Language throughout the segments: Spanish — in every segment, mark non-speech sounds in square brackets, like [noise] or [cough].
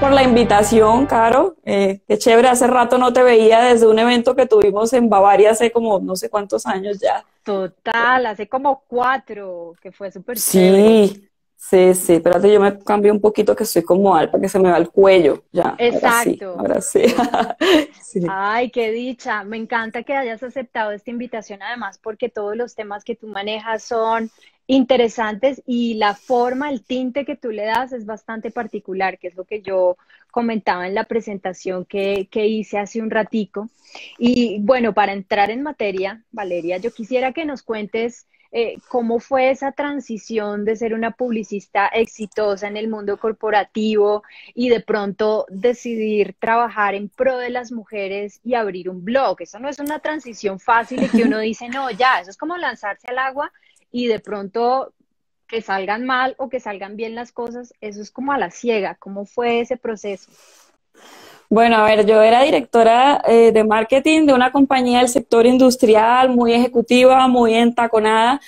por la invitación, Caro. Eh, qué chévere, hace rato no te veía desde un evento que tuvimos en Bavaria hace como no sé cuántos años ya. Total, hace como cuatro, que fue súper Sí, sí, sí. Espérate, yo me cambio un poquito que estoy como al para que se me va el cuello. Ya. Exacto. Ahora sí. [laughs] sí. Ay, qué dicha. Me encanta que hayas aceptado esta invitación, además, porque todos los temas que tú manejas son interesantes y la forma, el tinte que tú le das es bastante particular, que es lo que yo comentaba en la presentación que, que, hice hace un ratico. Y bueno, para entrar en materia, Valeria, yo quisiera que nos cuentes eh, cómo fue esa transición de ser una publicista exitosa en el mundo corporativo y de pronto decidir trabajar en pro de las mujeres y abrir un blog. Eso no es una transición fácil y que uno dice, no, ya, eso es como lanzarse al agua y de pronto que salgan mal o que salgan bien las cosas, eso es como a la ciega. ¿Cómo fue ese proceso? Bueno, a ver, yo era directora eh, de marketing de una compañía del sector industrial, muy ejecutiva, muy entaconada,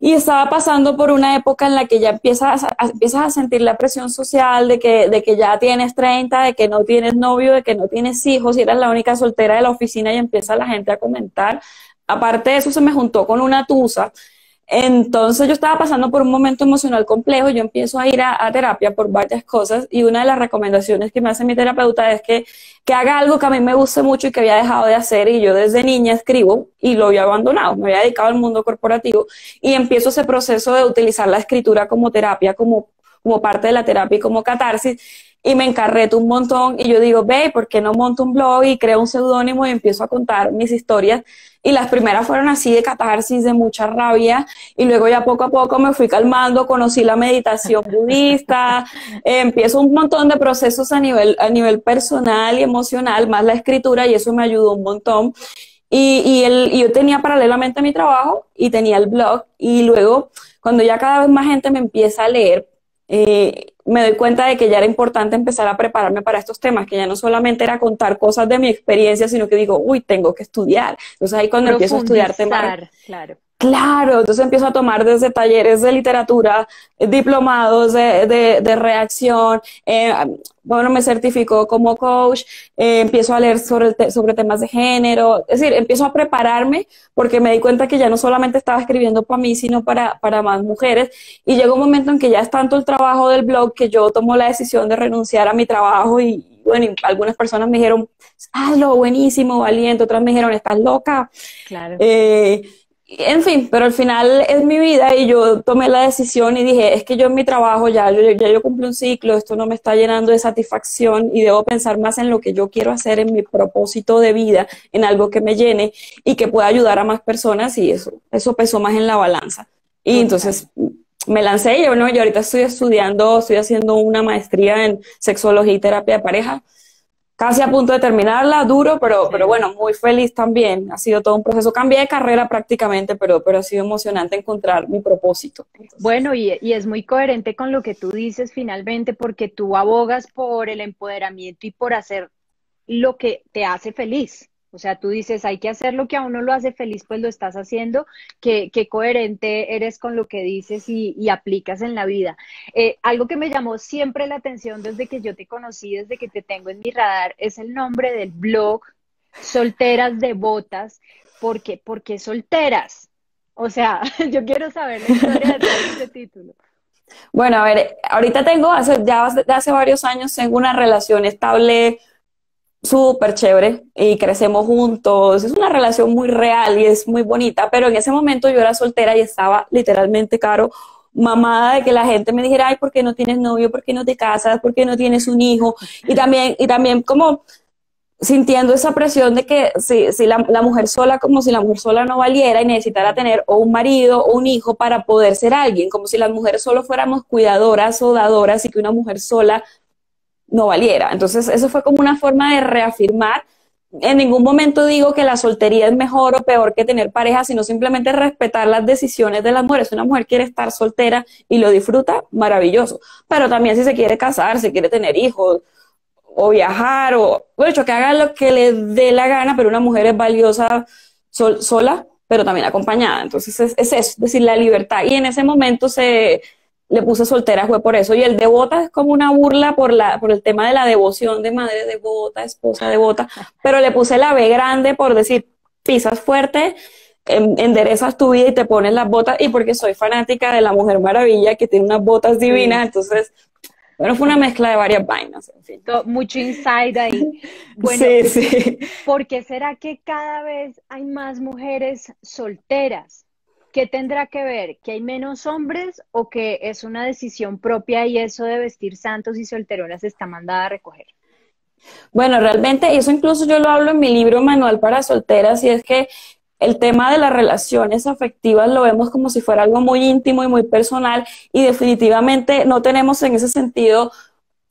y estaba pasando por una época en la que ya empiezas a, empiezas a sentir la presión social de que, de que ya tienes 30, de que no tienes novio, de que no tienes hijos, y eras la única soltera de la oficina y empieza la gente a comentar. Aparte de eso, se me juntó con una tusa entonces yo estaba pasando por un momento emocional complejo, yo empiezo a ir a, terapia por varias cosas y una de las recomendaciones que me hace mi terapeuta es que, que haga algo que a mí me guste mucho y que había dejado de hacer. Y yo desde niña escribo y lo había abandonado, me había dedicado al mundo corporativo y empiezo ese proceso de utilizar la escritura como terapia, como, como parte de la terapia y como catarsis y me encarreto un montón y yo digo, ve, ¿por qué no monto un blog y creo un seudónimo y empiezo a contar mis historias? Y las primeras fueron así de catarsis, de mucha rabia y luego ya poco a poco me fui calmando, conocí la meditación budista, eh, [laughs] empiezo un montón de procesos a nivel, a nivel personal y emocional, más la escritura y eso me ayudó un montón. Y, y, el, y yo tenía paralelamente mi trabajo y tenía el blog y luego cuando ya cada vez más gente me empieza a leer, eh, me doy cuenta de que ya era importante empezar a prepararme para estos temas, que ya no solamente era contar cosas de mi experiencia, sino que digo, uy, tengo que estudiar. Entonces ahí cuando empiezo a estudiar temas... Claro. Claro, entonces empiezo a tomar desde talleres de literatura, eh, diplomados de, de, de reacción, eh, bueno, me certifico como coach, eh, empiezo a leer sobre, sobre temas de género, es decir, empiezo a prepararme porque me di cuenta que ya no solamente estaba escribiendo para mí, sino para, para más mujeres. Y llegó un momento en que ya es tanto el trabajo del blog que yo tomo la decisión de renunciar a mi trabajo y, bueno, y algunas personas me dijeron, hazlo, buenísimo, valiente, otras me dijeron, estás loca. Claro. Eh, en fin, pero al final es mi vida y yo tomé la decisión y dije, es que yo en mi trabajo ya, yo, ya yo cumplo un ciclo, esto no me está llenando de satisfacción y debo pensar más en lo que yo quiero hacer, en mi propósito de vida, en algo que me llene y que pueda ayudar a más personas y eso, eso pesó más en la balanza. Y entonces me lancé yo, ¿no? Y ahorita estoy estudiando, estoy haciendo una maestría en sexología y terapia de pareja casi a punto de terminarla, duro, pero, pero bueno, muy feliz también. Ha sido todo un proceso. Cambié de carrera prácticamente, pero, pero ha sido emocionante encontrar mi propósito. Bueno, y, y es muy coherente con lo que tú dices finalmente, porque tú abogas por el empoderamiento y por hacer lo que te hace feliz. O sea, tú dices, hay que hacer lo que a uno lo hace feliz, pues lo estás haciendo, que, coherente eres con lo que dices y, aplicas en la vida. Eh, algo que me llamó siempre la atención desde que yo te conocí, desde que te tengo en mi radar, es el nombre del blog, Solteras Devotas. ¿Por qué? ¿Por qué solteras? O sea, [laughs] yo quiero saber la historia de este título. Bueno, a ver, ahorita tengo, hace, ya hace varios años tengo una relación estable súper chévere y crecemos juntos. Es una relación muy real y es muy bonita, pero en ese momento yo era soltera y estaba literalmente caro mamada de que la gente me dijera, ay, ¿por qué no tienes novio? ¿Por qué no te casas? ¿Por qué no tienes un hijo? Y también, y también como sintiendo esa presión de que si, si la, la, mujer sola, como si la mujer sola no valiera y necesitara tener o un marido o un hijo para poder ser alguien, como si las mujeres solo fuéramos cuidadoras o dadoras y que una mujer sola no valiera. Entonces, eso fue como una forma de reafirmar. En ningún momento digo que la soltería es mejor o peor que tener pareja, sino simplemente respetar las decisiones de las mujeres. Si una mujer quiere estar soltera y lo disfruta, maravilloso. Pero también si se quiere casar, si quiere tener hijos o viajar o, bueno, que haga lo que le dé la gana, pero una mujer es valiosa sola, pero también acompañada. Entonces, es, es eso, es decir, la libertad. Y en ese momento se, le puse soltera fue por eso. Y el devota es como una burla por, la, por el tema de la devoción de madre devota, esposa devota, pero le puse la B grande por decir, pisas fuerte, enderezas tu vida y te pones las botas, y porque soy fanática de la Mujer Maravilla, que tiene unas botas divinas, entonces, bueno, fue una mezcla de varias vainas, en fin. Mucho inside ahí. [laughs] Bueno, sí, sí. ¿por qué será que cada vez hay más mujeres solteras? ¿Qué tendrá que ver? ¿Que hay menos hombres o que es una decisión propia y eso de vestir santos y solteronas está mandada a recoger? Bueno, realmente eso incluso yo lo hablo en mi libro Manual para Solteras y es que el tema de las relaciones afectivas lo vemos como si fuera algo muy íntimo y muy personal y definitivamente no tenemos en ese sentido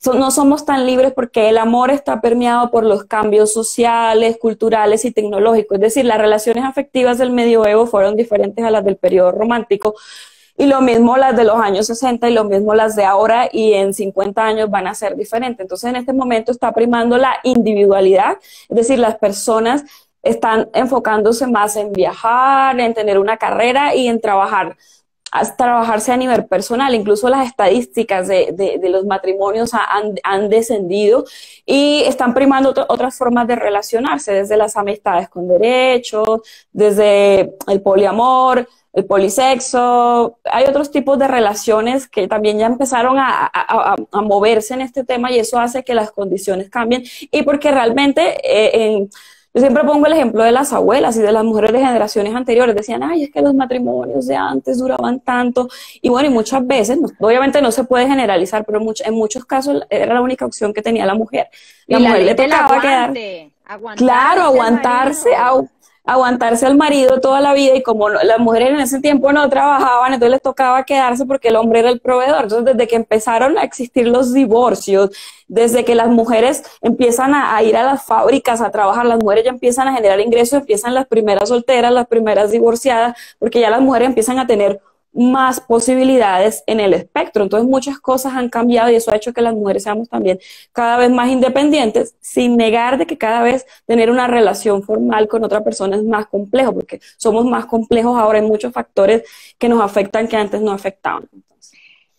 no somos tan libres porque el amor está permeado por los cambios sociales, culturales y tecnológicos. Es decir, las relaciones afectivas del medioevo fueron diferentes a las del periodo romántico. Y lo mismo las de los años 60 y lo mismo las de ahora y en 50 años van a ser diferentes. Entonces, en este momento está primando la individualidad, es decir, las personas están enfocándose más en viajar, en tener una carrera y en trabajar trabajarse a nivel personal. Incluso las estadísticas de, de, los matrimonios han, han, descendido y están primando otras formas de relacionarse, desde las amistades con derechos, desde el poliamor, el polisexo. Hay otros tipos de relaciones que también ya empezaron a, a, a moverse en este tema y eso hace que las condiciones cambien y porque realmente eh, en yo siempre pongo el ejemplo de las abuelas y de las mujeres de generaciones anteriores. Decían, ay, es que los matrimonios de antes duraban tanto. Y bueno, y muchas veces, obviamente no se puede generalizar, pero en muchos casos era la única opción que tenía la mujer. La mujer le tocaba quedar. Claro, aguantarse, aguantarse al marido toda la vida y como las mujeres en ese tiempo no trabajaban, entonces les tocaba quedarse porque el hombre era el proveedor. Entonces, desde que empezaron a existir los divorcios, desde que las mujeres empiezan a, ir a las fábricas a trabajar, las mujeres ya empiezan a generar ingresos, empiezan las primeras solteras, las primeras divorciadas, porque ya las mujeres empiezan a tener más posibilidades en el espectro. Entonces muchas cosas han cambiado y eso ha hecho que las mujeres seamos también cada vez más independientes, sin negar de que cada vez tener una relación formal con otra persona es más complejo, porque somos más complejos ahora en muchos factores que nos afectan que antes no afectaban.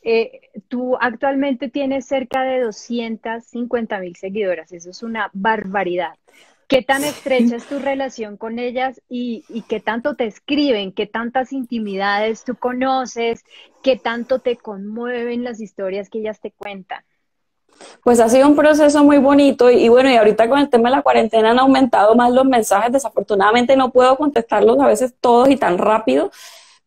Eh, tú actualmente tienes cerca de 250 mil seguidoras, eso es una barbaridad. ¿Qué tan estrecha es tu relación con ellas y, qué tanto te escriben? ¿Qué tantas intimidades tú conoces? ¿Qué tanto te conmueven las historias que ellas te cuentan? Pues ha sido un proceso muy bonito y, bueno, y ahorita con el tema de la cuarentena han aumentado más los mensajes. Desafortunadamente no puedo contestarlos a veces todos y tan rápido,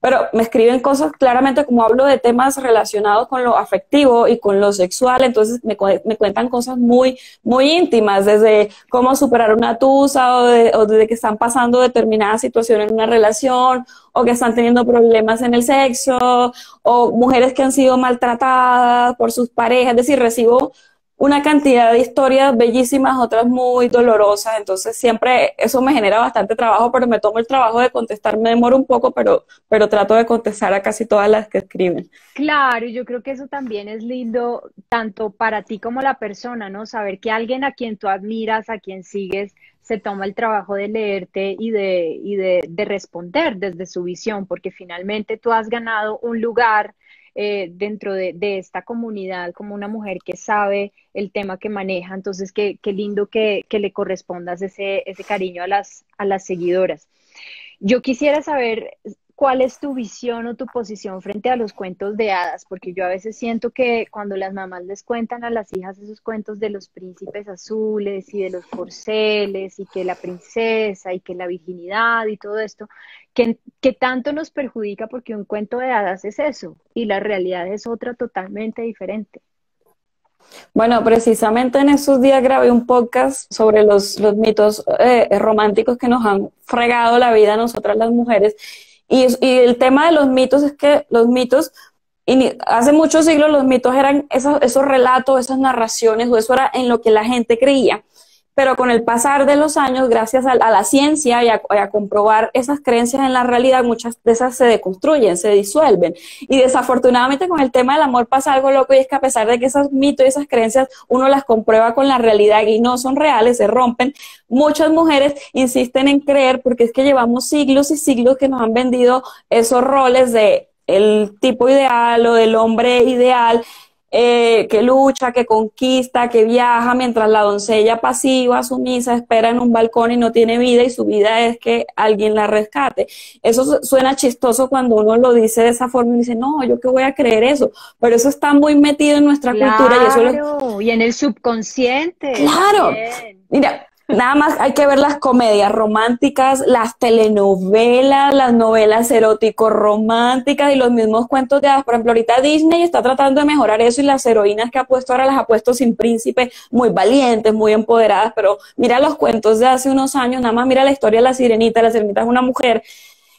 pero me escriben cosas claramente como hablo de temas relacionados con lo afectivo y con lo sexual, entonces me, me cuentan cosas muy, muy íntimas, desde cómo superar una tusa o, o desde que están pasando determinadas situaciones en una relación o que están teniendo problemas en el sexo o mujeres que han sido maltratadas por sus parejas, es decir, recibo una cantidad de historias bellísimas, otras muy dolorosas, entonces siempre eso me genera bastante trabajo, pero me tomo el trabajo de contestar, me demoro un poco, pero, pero trato de contestar a casi todas las que escriben. Claro, yo creo que eso también es lindo, tanto para ti como la persona, ¿no? Saber que alguien a quien tú admiras, a quien sigues, se toma el trabajo de leerte y de, y de, de responder desde su visión, porque finalmente tú has ganado un lugar eh, dentro de, esta comunidad como una mujer que sabe el tema que maneja. Entonces, qué, qué lindo que, que, le correspondas ese, ese cariño a las, a las seguidoras. Yo quisiera saber cuál es tu visión o tu posición frente a los cuentos de hadas, porque yo a veces siento que cuando las mamás les cuentan a las hijas esos cuentos de los príncipes azules y de los corceles y que la princesa y que la virginidad y todo esto, que, que tanto nos perjudica porque un cuento de hadas es eso y la realidad es otra totalmente diferente. Bueno, precisamente en esos días grabé un podcast sobre los, los mitos eh, románticos que nos han fregado la vida a nosotras las mujeres y, el tema de los mitos es que los mitos, hace muchos siglos los mitos eran esos, esos relatos, esas narraciones, o eso era en lo que la gente creía pero con el pasar de los años, gracias a, la ciencia y a, comprobar esas creencias en la realidad, muchas de esas se deconstruyen, se disuelven. Y desafortunadamente con el tema del amor pasa algo loco y es que a pesar de que esos mitos y esas creencias uno las comprueba con la realidad y no son reales, se rompen, muchas mujeres insisten en creer porque es que llevamos siglos y siglos que nos han vendido esos roles de el tipo ideal o del hombre ideal eh, que lucha, que conquista, que viaja, mientras la doncella pasiva, sumisa, espera en un balcón y no tiene vida y su vida es que alguien la rescate. Eso suena chistoso cuando uno lo dice de esa forma y dice, no, yo qué voy a creer eso, pero eso está muy metido en nuestra cultura y eso y en el subconsciente. Claro. Mira, Nada más hay que ver las comedias románticas, las telenovelas, las novelas erótico románticas y los mismos cuentos de. Por ejemplo, ahorita Disney está tratando de mejorar eso y las heroínas que ha puesto ahora las ha puesto sin príncipe, muy valientes, muy empoderadas. Pero mira los cuentos de hace unos años, nada más mira la historia de la sirenita. La sirenita es una mujer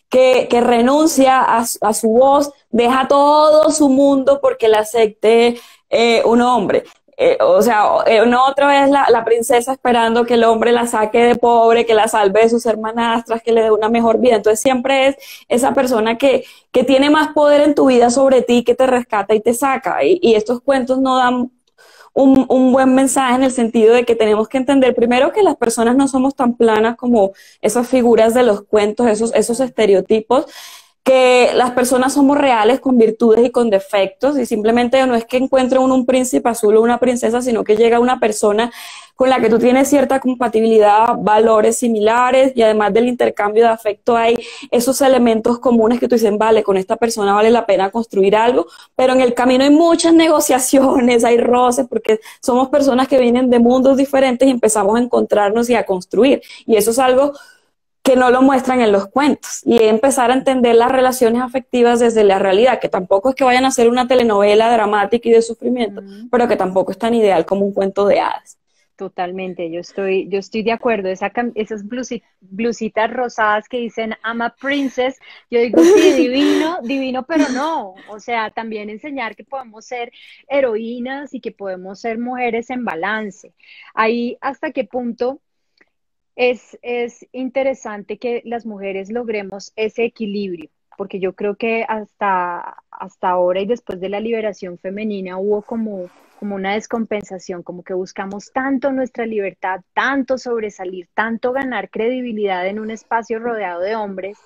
que, que renuncia a, a, su voz, deja todo su mundo porque la acepte eh, un hombre. Eh, o sea, eh, no otra vez la, la, princesa esperando que el hombre la saque de pobre, que la salve de sus hermanastras, que le dé una mejor vida. Entonces siempre es esa persona que, que tiene más poder en tu vida sobre ti, que te rescata y te saca. Y, y estos cuentos no dan un, un, buen mensaje en el sentido de que tenemos que entender primero que las personas no somos tan planas como esas figuras de los cuentos, esos, esos estereotipos, que las personas somos reales con virtudes y con defectos y simplemente no es que encuentre uno un príncipe azul o una princesa, sino que llega una persona con la que tú tienes cierta compatibilidad, valores similares y además del intercambio de afecto hay esos elementos comunes que tú dices, vale, con esta persona vale la pena construir algo, pero en el camino hay muchas [laughs] negociaciones, hay roces, porque somos personas que vienen de mundos diferentes y empezamos a encontrarnos y a construir. Y eso es algo que no lo muestran en los cuentos y empezar a entender las relaciones afectivas desde la realidad, que tampoco es que vayan a ser una telenovela dramática y de sufrimiento, pero que tampoco es tan ideal como un cuento de hadas. Totalmente, yo estoy, yo estoy de acuerdo. Esa, esas blusitas rosadas que dicen I'm a princess, yo digo sí, [laughs] divino, divino, pero no. O sea, también enseñar que podemos ser heroínas y que podemos ser mujeres en balance. Ahí hasta qué punto es, es interesante que las mujeres logremos ese equilibrio, porque yo creo que hasta, hasta ahora y después de la liberación femenina hubo como, como una descompensación, como que buscamos tanto nuestra libertad, tanto sobresalir, tanto ganar credibilidad en un espacio rodeado de hombres,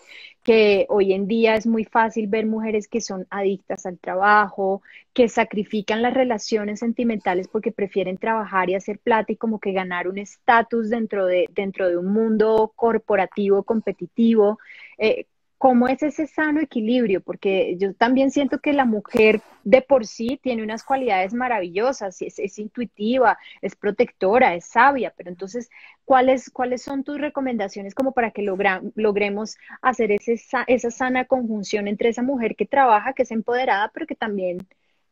que hoy en día es muy fácil ver mujeres que son adictas al trabajo, que sacrifican las relaciones sentimentales porque prefieren trabajar y hacer plata y como que ganar un estatus dentro de, dentro de un mundo corporativo, competitivo. Eh, ¿Cómo es ese sano equilibrio? Porque yo también siento que la mujer de por sí tiene unas cualidades maravillosas, es, es intuitiva, es protectora, es sabia, pero entonces, ¿cuáles, cuáles son tus recomendaciones como para que logra, logremos hacer ese, esa sana conjunción entre esa mujer que trabaja, que es empoderada, pero que también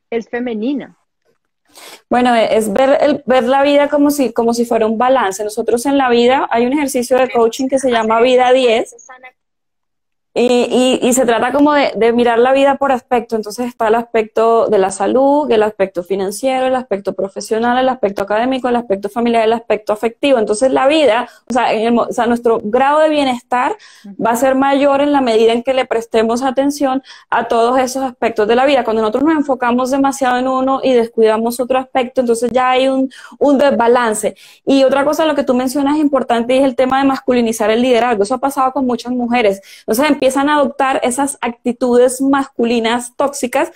es femenina? Bueno, es ver, el, ver la vida como si, como si fuera un balance. Nosotros en la vida hay un ejercicio de coaching que se llama Vida 10 y, y, se trata como de, de, mirar la vida por aspecto. Entonces está el aspecto de la salud, el aspecto financiero, el aspecto profesional, el aspecto académico, el aspecto familiar, el aspecto afectivo. Entonces la vida, o sea, o sea, nuestro grado de bienestar va a ser mayor en la medida en que le prestemos atención a todos esos aspectos de la vida. Cuando nosotros nos enfocamos demasiado en uno y descuidamos otro aspecto, entonces ya hay un, un desbalance. Y otra cosa, lo que tú mencionas es importante es el tema de masculinizar el liderazgo. Eso ha pasado con muchas mujeres. Entonces empiezan a adoptar esas actitudes masculinas tóxicas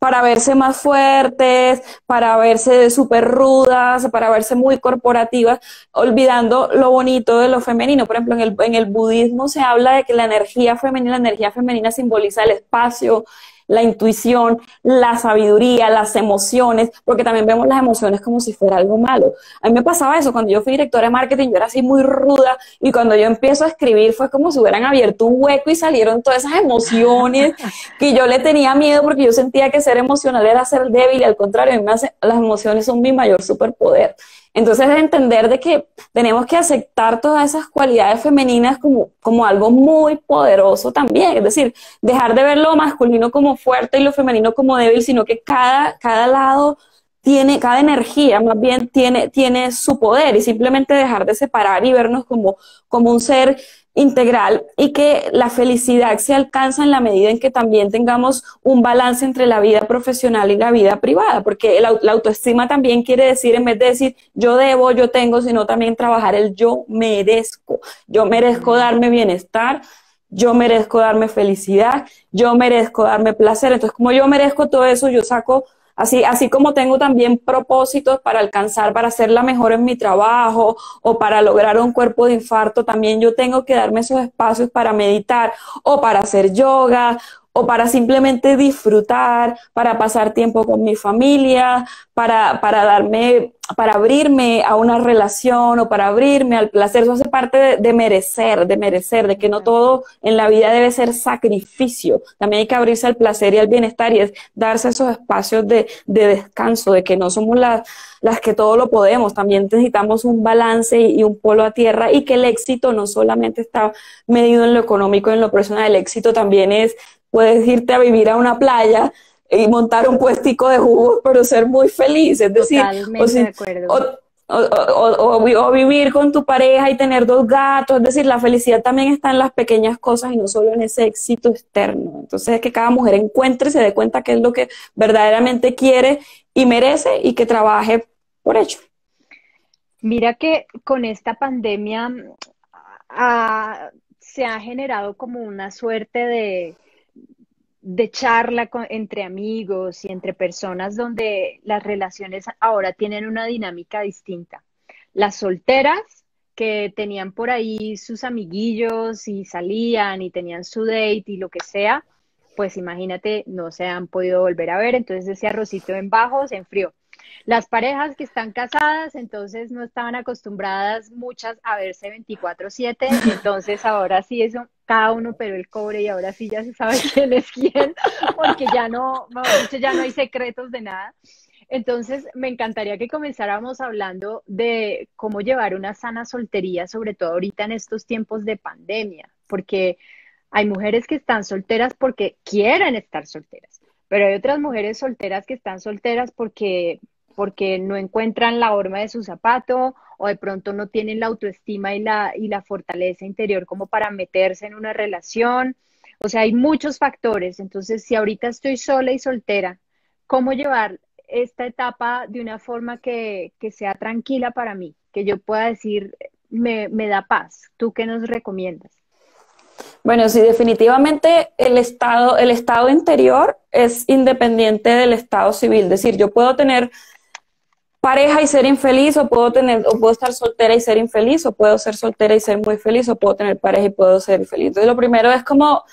para verse más fuertes, para verse súper rudas, para verse muy corporativas, olvidando lo bonito de lo femenino. Por ejemplo, en el, en el budismo se habla de que la energía femenina, la energía femenina simboliza el espacio, la intuición, la sabiduría, las emociones, porque también vemos las emociones como si fuera algo malo. A mí me pasaba eso, cuando yo fui directora de marketing, yo era así muy ruda y cuando yo empiezo a escribir fue como si hubieran abierto un hueco y salieron todas esas emociones [laughs] que yo le tenía miedo porque yo sentía que ser emocional era ser débil y al contrario, las emociones son mi mayor superpoder. Entonces, entender de que tenemos que aceptar todas esas cualidades femeninas como, como algo muy poderoso también. Es decir, dejar de ver lo masculino como fuerte y lo femenino como débil, sino que cada, cada lado tiene, cada energía más bien tiene, tiene su poder y simplemente dejar de separar y vernos como, como un ser integral y que la felicidad se alcanza en la medida en que también tengamos un balance entre la vida profesional y la vida privada, porque la autoestima también quiere decir, en vez de decir yo debo, yo tengo, sino también trabajar el yo merezco, yo merezco darme bienestar, yo merezco darme felicidad, yo merezco darme placer. Entonces, como yo merezco todo eso, yo saco Así, así como tengo también propósitos para alcanzar, para ser la mejor en mi trabajo o para lograr un cuerpo de infarto, también yo tengo que darme esos espacios para meditar o para hacer yoga o para simplemente disfrutar, para pasar tiempo con mi familia, para, para darme, para abrirme a una relación o para abrirme al placer. Eso hace parte de, merecer, de merecer, de que no todo en la vida debe ser sacrificio. También hay que abrirse al placer y al bienestar y es darse esos espacios de, de descanso, de que no somos las, las que todo lo podemos. También necesitamos un balance y un polo a tierra y que el éxito no solamente está medido en lo económico, en lo personal, el éxito también es puedes irte a vivir a una playa y montar un puestico de jugos, pero ser muy feliz. Es decir, o, vivir con tu pareja y tener dos gatos. Es decir, la felicidad también está en las pequeñas cosas y no solo en ese éxito externo. Entonces, es que cada mujer encuentre y se dé cuenta qué es lo que verdaderamente quiere y merece y que trabaje por ello. Mira que con esta pandemia ah, se ha generado como una suerte de de charla entre amigos y entre personas donde las relaciones ahora tienen una dinámica distinta. Las solteras que tenían por ahí sus amiguillos y salían y tenían su date y lo que sea, pues imagínate, no se han podido volver a ver, entonces ese arrocito en bajo se enfrió. Las parejas que están casadas, entonces no estaban acostumbradas muchas a verse 24/7, [laughs] entonces ahora sí eso cada uno pero el cobre y ahora sí ya se sabe [laughs] quién es quién, porque ya no, ya no hay secretos de nada. Entonces, me encantaría que comenzáramos hablando de cómo llevar una sana soltería, sobre todo ahorita en estos tiempos de pandemia, porque hay mujeres que están solteras porque quieren estar solteras, pero hay otras mujeres solteras que están solteras porque porque no encuentran la horma de su zapato o de pronto no tienen la autoestima y la, y la fortaleza interior como para meterse en una relación. O sea, hay muchos factores. Entonces, si ahorita estoy sola y soltera, ¿cómo llevar esta etapa de una forma que, que sea tranquila para mí? Que yo pueda decir, me, me da paz. ¿Tú qué nos recomiendas? Bueno, sí, definitivamente el estado, el estado interior es independiente del estado civil. Es decir, yo puedo tener pareja y ser infeliz, o puedo tener, o puedo estar soltera y ser infeliz, o puedo ser soltera y ser muy feliz, o puedo tener pareja y puedo ser infeliz. Entonces, lo primero es como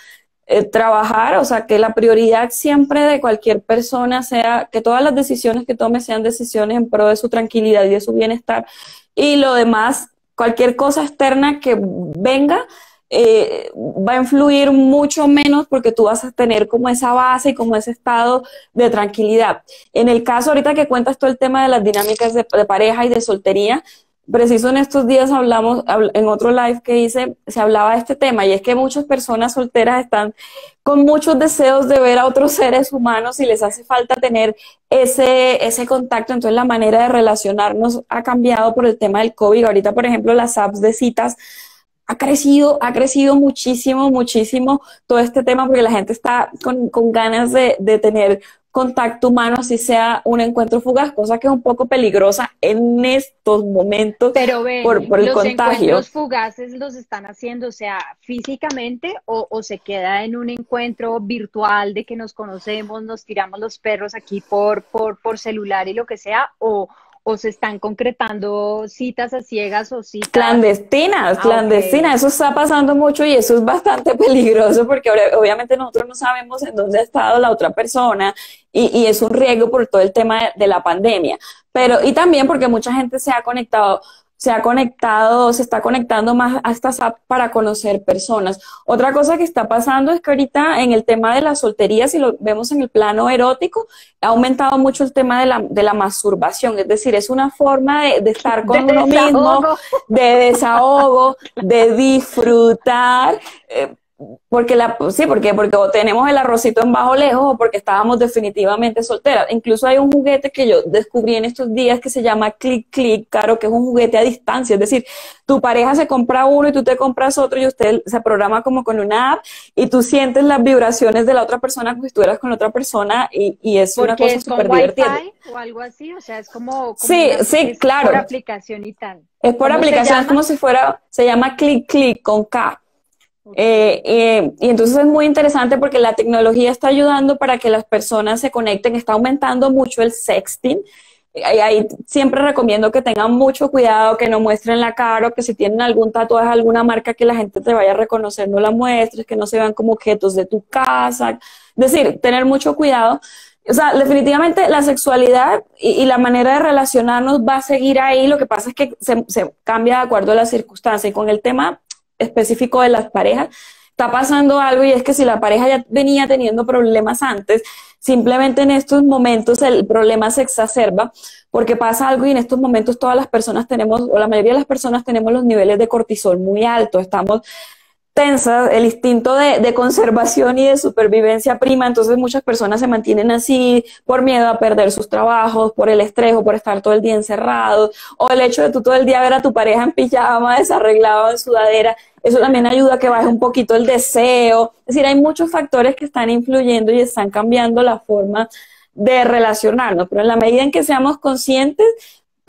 eh, trabajar, o sea, que la prioridad siempre de cualquier persona sea que todas las decisiones que tome sean decisiones en pro de su tranquilidad y de su bienestar. Y lo demás, cualquier cosa externa que venga, eh, va a influir mucho menos porque tú vas a tener como esa base y como ese estado de tranquilidad. En el caso ahorita que cuentas todo el tema de las dinámicas de, pareja y de soltería, preciso en estos días hablamos, en otro live que hice, se hablaba de este tema y es que muchas personas solteras están con muchos deseos de ver a otros [laughs] seres humanos y les hace falta tener ese, ese contacto. Entonces la manera de relacionarnos ha cambiado por el tema del COVID. Ahorita, por ejemplo, las apps de citas ha crecido, ha crecido muchísimo, muchísimo todo este tema porque la gente está con, ganas de, tener contacto humano, así sea un encuentro fugaz, cosa que es un poco peligrosa en estos momentos Pero por, por, el los contagio. Los fugaces los están haciendo, o sea, físicamente o, o, se queda en un encuentro virtual de que nos conocemos, nos tiramos los perros aquí por, por, por celular y lo que sea, o, o se están concretando citas a ciegas o citas clandestinas, ah, clandestinas. Eso está pasando mucho y eso es bastante [laughs] peligroso porque obviamente nosotros no sabemos en dónde ha estado la otra persona y, y es un riesgo por todo el tema de, de la pandemia. Pero, y también porque mucha gente se ha conectado se ha conectado, se está conectando más a estas apps para conocer personas. Otra cosa que está pasando es que ahorita en el tema de la soltería, si lo vemos en el plano erótico, ha aumentado mucho el tema de la, de la masturbación, es decir, es una forma de, estar con uno mismo, de desahogo, de disfrutar. Eh, porque la, sí, porque, porque tenemos el arrocito en bajo lejos o porque estábamos definitivamente solteras. Incluso hay un juguete que yo descubrí en estos días que se llama Click Click, claro, que es un juguete a distancia. Es decir, tu pareja se compra uno y tú te compras otro y usted se programa como con una app y tú sientes las vibraciones de la otra persona como si estuvieras con otra persona y, y es una cosa súper divertida. o algo así, o sea, es como, sí, sí, claro. por aplicación y tal. Es por aplicación, es como si fuera, se llama Click Click con K. Eh, eh, y entonces es muy interesante porque la tecnología está ayudando para que las personas se conecten, está aumentando mucho el sexting. Ahí, siempre recomiendo que tengan mucho cuidado, que no muestren la cara o que si tienen algún tatuaje, alguna marca que la gente te vaya a reconocer, no la muestres, que no se vean como objetos de tu casa. Es decir, tener mucho cuidado. O sea, definitivamente la sexualidad y, la manera de relacionarnos va a seguir ahí. Lo que pasa es que se, se cambia de acuerdo a las circunstancias. Y con el tema específico de las parejas, está pasando algo y es que si la pareja ya venía teniendo problemas antes, simplemente en estos momentos el problema se exacerba porque pasa algo y en estos momentos todas las personas tenemos, o la mayoría de las personas tenemos los niveles de cortisol muy altos, estamos el instinto de, de, conservación y de supervivencia prima, entonces muchas personas se mantienen así por miedo a perder sus trabajos, por el estrés o por estar todo el día encerrados, o el hecho de tú todo el día ver a tu pareja en pijama, [laughs] desarreglado en sudadera, eso también ayuda a que baje un poquito el deseo. Es decir, hay muchos factores que están influyendo y están cambiando la forma de relacionarnos, pero en la medida en que seamos conscientes,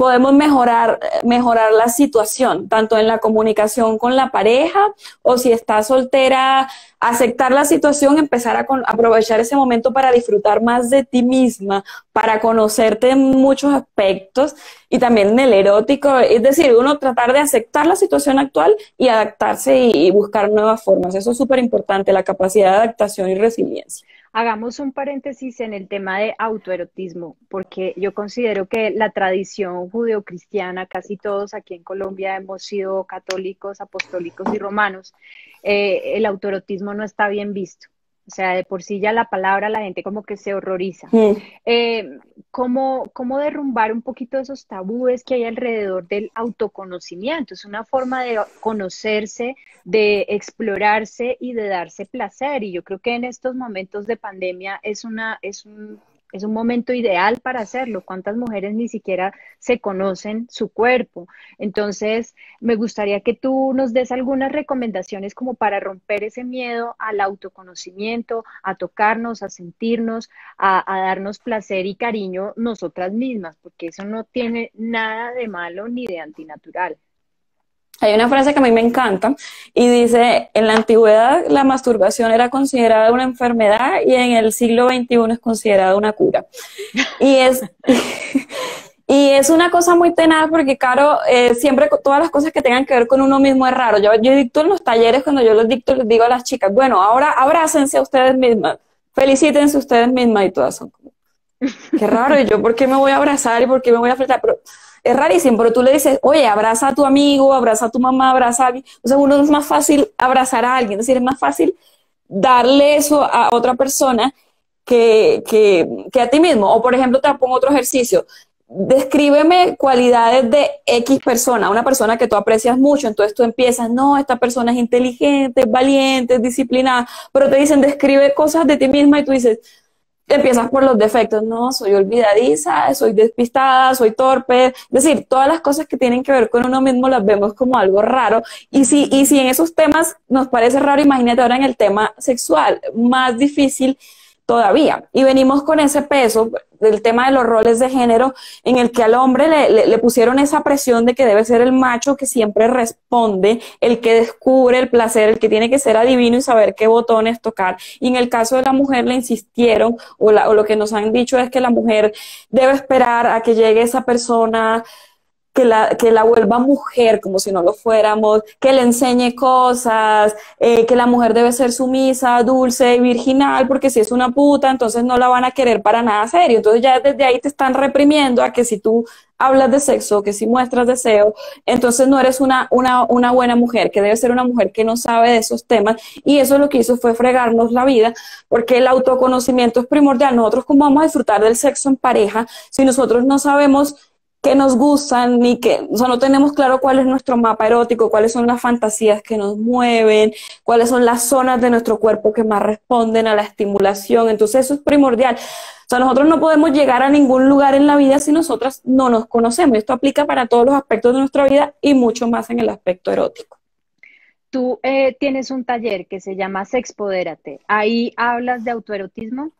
podemos mejorar, mejorar la situación, tanto en la comunicación con la pareja o si estás soltera, aceptar la situación, empezar a aprovechar ese momento para disfrutar más de ti misma, para conocerte en muchos aspectos y también en el erótico, es decir, uno tratar de aceptar la situación actual y adaptarse y buscar nuevas formas. Eso es súper importante, la capacidad de adaptación y resiliencia. Hagamos un paréntesis en el tema de autoerotismo, porque yo considero que la tradición judeocristiana, casi todos aquí en Colombia hemos sido católicos, apostólicos y romanos, eh, el autoerotismo no está bien visto. O sea, de por sí ya la palabra la gente como que se horroriza. Eh, ¿cómo, ¿Cómo derrumbar un poquito esos tabúes que hay alrededor del autoconocimiento? Es una forma de conocerse, de explorarse y de darse placer. Y yo creo que en estos momentos de pandemia es, una, es un es un momento ideal para hacerlo. ¿Cuántas mujeres ni siquiera se conocen su cuerpo? Entonces, me gustaría que tú nos des algunas recomendaciones como para romper ese miedo al autoconocimiento, a tocarnos, a sentirnos, a, darnos placer y cariño nosotras mismas, porque eso no tiene nada de malo ni de antinatural. Hay una frase que a mí me encanta y dice, en la antigüedad la masturbación era considerada una enfermedad y en el siglo XXI es considerada una cura. Y es, [laughs] y es una cosa muy tenaz porque, claro, eh, siempre todas las cosas que tengan que ver con uno mismo es raro. Yo, yo dicto en los talleres, cuando yo los dicto, les digo a las chicas, bueno, ahora abrácense a ustedes mismas, felicítense a ustedes mismas y todas son como, qué raro, y yo, ¿por qué me voy a abrazar y por qué me voy a fletar? Pero es rarísimo, pero tú le dices, oye, abraza a tu amigo, abraza a tu mamá, abraza a alguien. O sea, uno es más fácil abrazar a alguien, es decir, es más fácil darle eso a otra persona que, que, que a ti mismo. O, por ejemplo, te pongo otro ejercicio. Descríbeme cualidades de X persona, una persona que tú aprecias mucho, entonces tú empiezas, no, esta persona es inteligente, es valiente, es disciplinada, pero te dicen, describe cosas de ti misma y tú dices, empiezas por los defectos, no, soy olvidadiza, soy despistada, soy torpe, es decir, todas las cosas que tienen que ver con uno mismo las vemos como algo raro. Y si, y si en esos temas nos parece raro, imagínate ahora en el tema sexual, más difícil todavía. Y venimos con ese peso del tema de los roles de género en el que al hombre le, le, pusieron esa presión de que debe ser el macho que siempre responde, el que descubre el placer, el que tiene que ser adivino y saber qué botones tocar. Y en el caso de la mujer le insistieron o, o lo que nos han dicho es que la mujer debe esperar a que llegue esa persona que la, que la vuelva mujer como si no lo fuéramos, que le enseñe cosas, eh, que la mujer debe ser sumisa, dulce y virginal, porque si es una puta, entonces no la van a querer para nada serio. Entonces ya desde ahí te están reprimiendo a que si tú hablas de sexo, que si muestras deseo, entonces no eres una, una, una buena mujer, que debe ser una mujer que no sabe de esos temas. Y eso lo que hizo fue fregarnos la vida, porque el autoconocimiento es primordial. Nosotros, ¿cómo vamos a disfrutar del sexo en pareja si nosotros no sabemos que nos gustan, ni que, o sea, no tenemos claro cuál es nuestro mapa erótico, cuáles son las fantasías que nos mueven, cuáles son las zonas de nuestro cuerpo que más responden a la estimulación. Entonces eso es primordial. O sea, nosotros no podemos llegar a ningún lugar en la vida si nosotras no nos conocemos. Esto aplica para todos los aspectos de nuestra vida y mucho más en el aspecto erótico. Tú eh, tienes un taller que se llama Sexpodérate. ¿Ahí hablas de autoerotismo?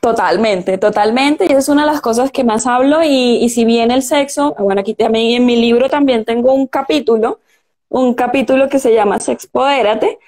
Totalmente, totalmente. Y es una de las cosas que más hablo. Y, y si bien el sexo, bueno, aquí también en mi libro también tengo un capítulo un capítulo que se llama Sexpodérate,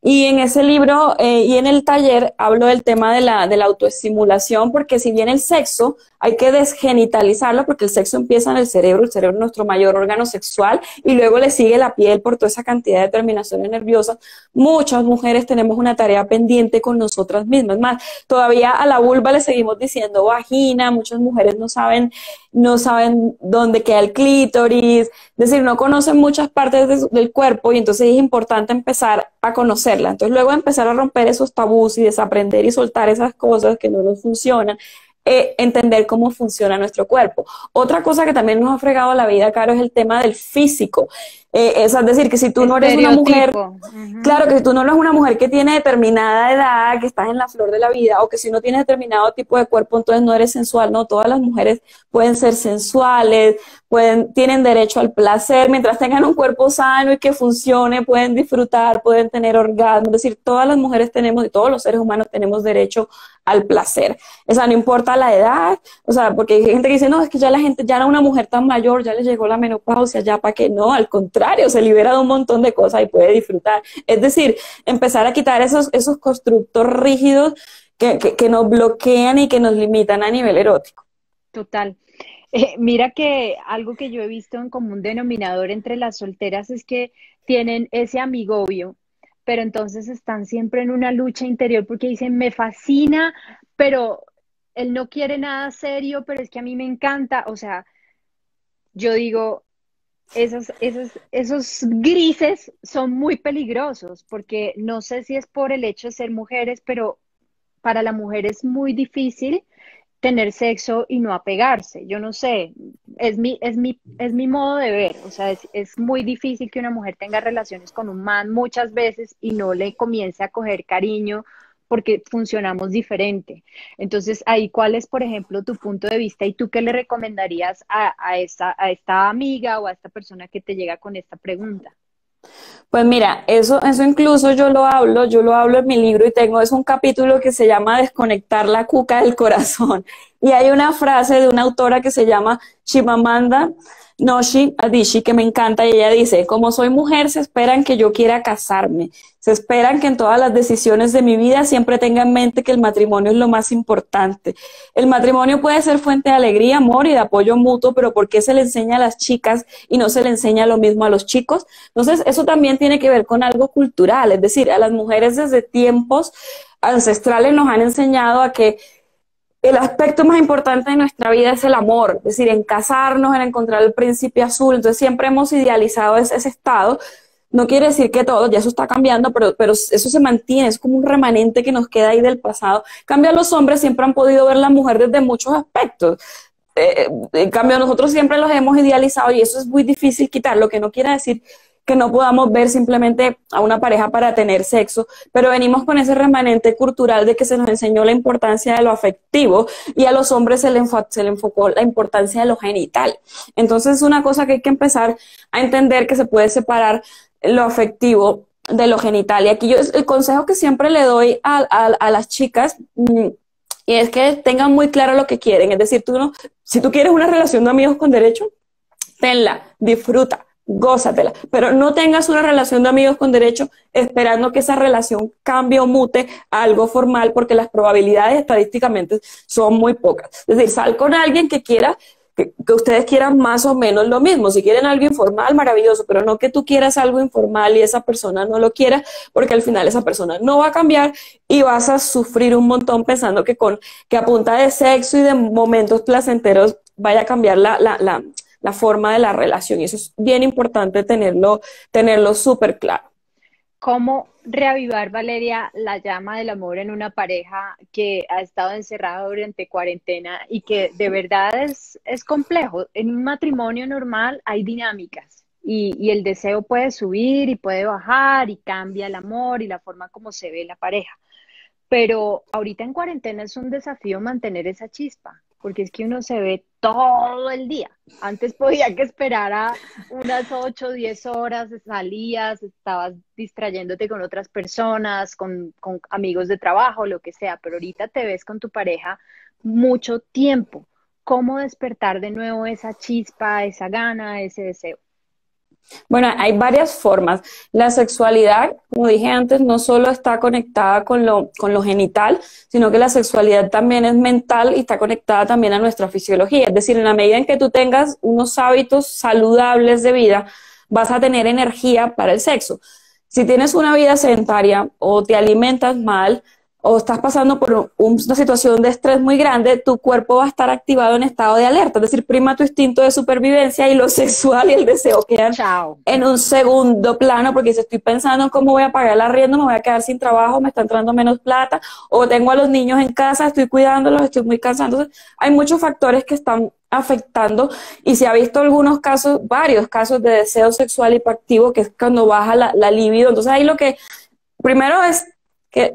y en ese libro eh, y en el taller hablo del tema de la, de la autoestimulación, porque si bien el sexo hay que desgenitalizarlo, porque el sexo empieza en el cerebro, el cerebro es nuestro mayor órgano sexual, y luego le sigue la piel por toda esa cantidad de terminaciones nerviosas. Muchas mujeres tenemos una tarea pendiente con nosotras mismas. Más, todavía a la vulva le seguimos diciendo vagina, muchas mujeres no saben, no saben dónde queda el clítoris, es decir, no conocen muchas partes del cuerpo, y entonces es importante empezar a conocer entonces, luego empezar a romper esos tabús y desaprender y soltar esas cosas que no nos funcionan, eh, entender cómo funciona nuestro cuerpo. Otra cosa que también nos ha fregado la vida, Caro, es el tema del físico. Eh, es decir, que si tú no eres una mujer, claro que si tú no eres una mujer que tiene determinada edad, que estás en la flor de la vida, o que si no tienes determinado tipo de cuerpo, entonces no eres sensual, no, todas las mujeres pueden ser sensuales, pueden, tienen derecho al placer, mientras tengan un cuerpo sano y que funcione, pueden disfrutar, pueden tener orgasmo, es decir, todas las mujeres tenemos, y todos los seres humanos tenemos derecho al placer. O sea, no importa la edad, o sea, porque hay gente que dice, no, es que ya la gente, ya era una mujer tan mayor, ya le llegó la menopausia, ya para que no, al contrario se libera de un montón de cosas y puede disfrutar. Es decir, empezar a quitar esos, esos constructos rígidos que, que, nos bloquean y que nos limitan a nivel erótico. Total. Eh, mira que algo que yo he visto en común denominador entre las solteras es que tienen ese amigobio, pero entonces están siempre en una lucha interior porque dicen, me fascina, pero él no quiere nada serio, pero es que a mí me encanta. O sea, yo digo, esos, esos, esos grises son muy peligrosos porque no sé si es por el hecho de ser mujeres, pero para la mujer es muy difícil tener sexo y no apegarse. Yo no sé, es mi, es mi, es mi modo de ver. O sea, es, es, muy difícil que una mujer tenga relaciones con un man muchas veces y no le comience a coger cariño porque funcionamos diferente. Entonces, ahí, ¿cuál es, por ejemplo, tu punto de vista y tú qué le recomendarías a, esta, a esta amiga o a esta persona que te llega con esta pregunta? Pues mira, eso, eso incluso yo lo hablo, yo lo hablo en mi libro y tengo, es un capítulo que se llama Desconectar la cuca del corazón. [laughs] Y hay una frase de una autora que se llama Chimamanda Noshi Adishi, que me encanta, y ella dice, como soy mujer, se esperan que yo quiera casarme, se esperan que en todas las decisiones de mi vida siempre tenga en mente que el matrimonio es lo más importante. El matrimonio puede ser fuente de alegría, amor y de apoyo mutuo, pero ¿por qué se le enseña a las chicas y no se le enseña lo mismo a los chicos? Entonces, eso también tiene que ver con algo cultural, es decir, a las mujeres desde tiempos ancestrales nos han enseñado a que el aspecto más importante de nuestra vida es el amor, es decir, en casarnos, en encontrar el príncipe azul. Entonces siempre hemos idealizado ese, estado. No quiere decir que todo, ya eso está cambiando, pero, pero eso se mantiene, es como un remanente que nos queda ahí del pasado. Cambia, los hombres siempre han podido ver a la mujer desde muchos aspectos. Eh, en cambio, nosotros siempre los hemos idealizado y eso es muy difícil quitar, lo que no quiere decir que no podamos ver simplemente a una pareja para tener sexo, pero venimos con ese remanente cultural de que se nos enseñó la importancia de lo afectivo y a los hombres se le, se le enfocó la importancia de lo genital. Entonces es una cosa que hay que empezar a entender que se puede separar lo afectivo de lo genital. Y aquí yo el consejo que siempre le doy a, a, las chicas mm, y es que tengan muy claro lo que quieren. Es decir, tú no, si tú quieres una relación de amigos con derecho, tenla, disfruta, gózatela, pero no tengas una relación de amigos con derecho esperando que esa relación cambie o mute a algo formal porque las probabilidades estadísticamente son muy pocas. Es decir, sal con alguien que quiera que, ustedes quieran más o menos lo mismo. Si quieren algo informal, maravilloso, pero no que tú quieras algo informal y esa persona no lo quiera, porque al final esa persona no va a cambiar y vas a sufrir un montón pensando que con que a punta de sexo y de momentos placenteros vaya a cambiar la, la, la la forma de la relación. Y eso es bien importante tenerlo, tenerlo súper claro. ¿Cómo reavivar, Valeria, la llama del amor en una pareja que ha estado encerrada durante cuarentena y que de verdad es, es complejo? En un matrimonio normal hay dinámicas y, y, el deseo puede subir y puede bajar y cambia el amor y la forma como se ve la pareja. Pero ahorita en cuarentena es un desafío mantener esa chispa, porque es que uno se ve todo el día. Antes podía que esperara unas 8 o 10 horas, salías, estabas distrayéndote con otras personas, con, con amigos de trabajo, lo que sea, pero ahorita te ves con tu pareja mucho tiempo. ¿Cómo despertar de nuevo esa chispa, esa gana, ese deseo? Bueno, hay varias formas. La sexualidad, como dije antes, no solo está conectada con lo, con lo genital, sino que la sexualidad también es mental y está conectada también a nuestra fisiología. Es decir, en la medida en que tú tengas unos hábitos saludables de vida, vas a tener energía para el sexo. Si tienes una vida sedentaria o te alimentas mal, o estás pasando por una situación de estrés muy grande, tu cuerpo va a estar activado en estado de alerta, es decir, prima tu instinto de supervivencia y lo [laughs] sexual y el deseo quedan en un segundo plano porque si estoy pensando en cómo voy a pagar la arriendo, me voy a quedar sin trabajo, me está entrando menos plata, o tengo a los niños en casa, estoy cuidándolos, estoy muy cansado. Entonces, hay muchos factores que están afectando y se ha visto algunos casos, varios casos de deseo sexual hipoactivo, que es cuando baja la, la libido. Entonces, ahí lo que primero es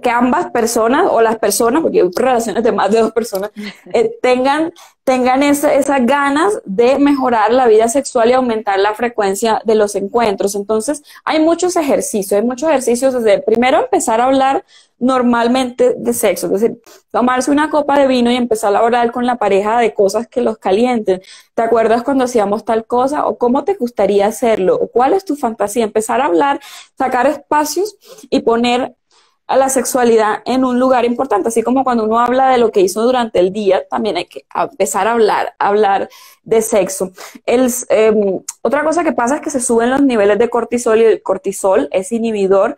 que, ambas personas o las personas, porque hay relaciones de más de dos personas, [laughs] eh, tengan, tengan esas ganas de mejorar la vida sexual y aumentar la frecuencia de los encuentros. Entonces, hay muchos ejercicios, hay muchos ejercicios desde primero empezar a hablar normalmente de sexo, es decir, tomarse una copa de vino y empezar a hablar con la pareja de cosas que los calienten. ¿Te acuerdas cuando hacíamos tal cosa? ¿O cómo te gustaría hacerlo? ¿O cuál es tu fantasía? Empezar a hablar, sacar espacios y poner a la sexualidad en un lugar importante, así como cuando uno habla de lo que hizo durante el día, también hay que empezar a hablar, hablar de sexo. Em, otra cosa que pasa es que se suben los niveles de cortisol y el cortisol es inhibidor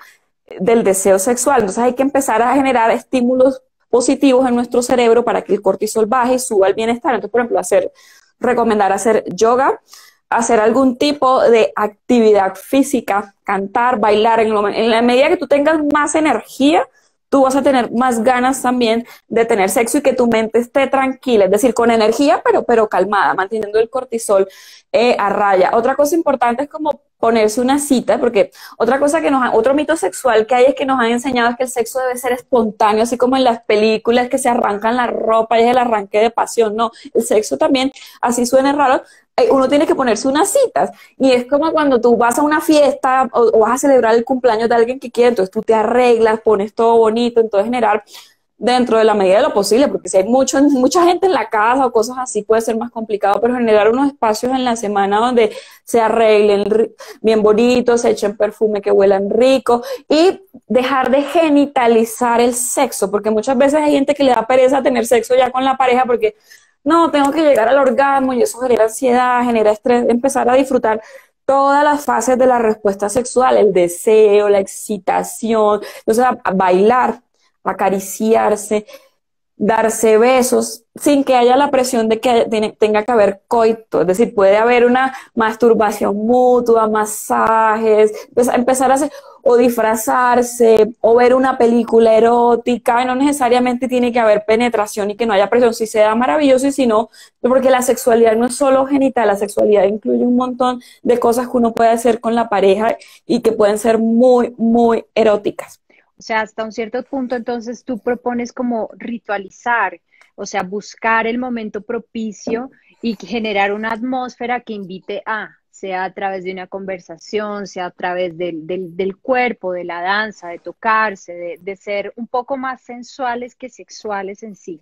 del deseo sexual, entonces hay que empezar a generar estímulos positivos en nuestro cerebro para que el cortisol baje y suba el bienestar. Entonces, por ejemplo, hacer, recomendar hacer yoga, hacer algún tipo de actividad física, cantar, bailar, en, en la medida que tú tengas más energía, tú vas a tener más ganas también de tener sexo y que tu mente esté tranquila, es decir, con energía, pero, pero calmada, manteniendo el cortisol eh, a raya. Otra cosa importante es como ponerse una cita, porque otra cosa que nos, otro mito sexual que hay es que nos han enseñado es que el sexo debe ser espontáneo, así como en las películas que se arrancan la ropa y es el arranque de pasión. No, el sexo también, así suena raro, uno tiene que ponerse unas citas. Y es como cuando tú vas a una fiesta o, vas a celebrar el cumpleaños de alguien que quiere, entonces tú te arreglas, pones todo bonito, entonces generar dentro de la medida de lo posible, porque si hay mucho, [laughs] mucha gente en la casa o cosas así puede ser más complicado, pero generar unos espacios en la semana donde se arreglen bien bonitos, se echen perfume que huelan rico y dejar de genitalizar el sexo, porque muchas veces hay gente que le da pereza tener sexo ya con la pareja porque no, tengo que llegar al orgasmo y eso genera ansiedad, genera estrés, empezar a disfrutar todas las fases de la respuesta sexual, el deseo, la excitación, entonces a, bailar, acariciarse, darse besos sin que haya la presión de que tenga que haber coito, es decir, puede haber una masturbación mutua, masajes, pues empezar a hacer o disfrazarse o ver una película erótica, y no necesariamente tiene que haber penetración y que no haya presión, si se da maravilloso y si no, porque la sexualidad no es solo genital, la sexualidad incluye un montón de cosas que uno puede hacer con la pareja y que pueden ser muy, muy eróticas. O sea, hasta un cierto punto entonces tú propones como ritualizar, o sea, buscar el momento propicio y generar una atmósfera que invite a, sea a través de una conversación, sea a través del, del, cuerpo, de la danza, de tocarse, de, de ser un poco más sensuales que sexuales en sí.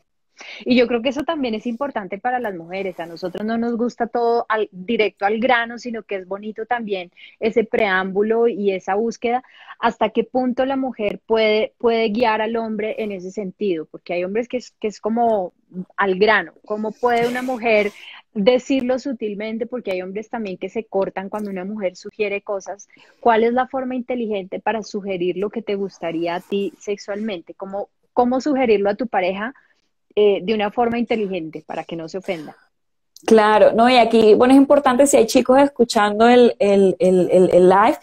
Y yo creo que eso también es importante para las mujeres. A nosotros no nos gusta todo al, directo al grano, sino que es bonito también ese preámbulo y esa búsqueda. Hasta qué punto la mujer puede, puede guiar al hombre en ese sentido, porque hay hombres que es, que es como al grano. ¿Cómo puede una mujer decirlo sutilmente? Porque hay hombres también que se cortan cuando una mujer sugiere cosas. ¿Cuál es la forma inteligente para sugerir lo que te gustaría a ti sexualmente? ¿Cómo, cómo sugerirlo a tu pareja? Eh, de una forma inteligente para que no se ofenda. Claro, no, y aquí, bueno, es importante si hay chicos escuchando el, el, el, el live,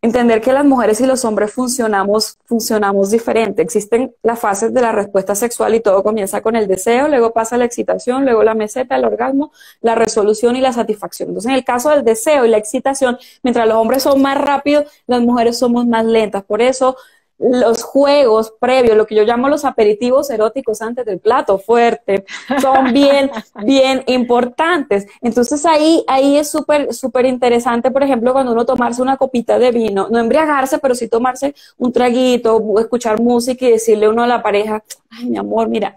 entender que las mujeres y los hombres funcionamos, funcionamos diferente. Existen las fases de la respuesta sexual y todo comienza con el deseo, luego pasa la excitación, luego la meseta, el orgasmo, la resolución y la satisfacción. Entonces, en el caso del deseo y la excitación, mientras los hombres son más rápidos, las mujeres somos más lentas. Por eso, los juegos previos, lo que yo llamo los aperitivos eróticos antes del plato fuerte, son [laughs] bien, bien importantes. Entonces ahí, ahí es súper, súper interesante, por ejemplo, cuando uno tomarse una copita de vino, no embriagarse, pero sí tomarse un traguito, escuchar música y decirle uno a la pareja, ay, mi amor, mira,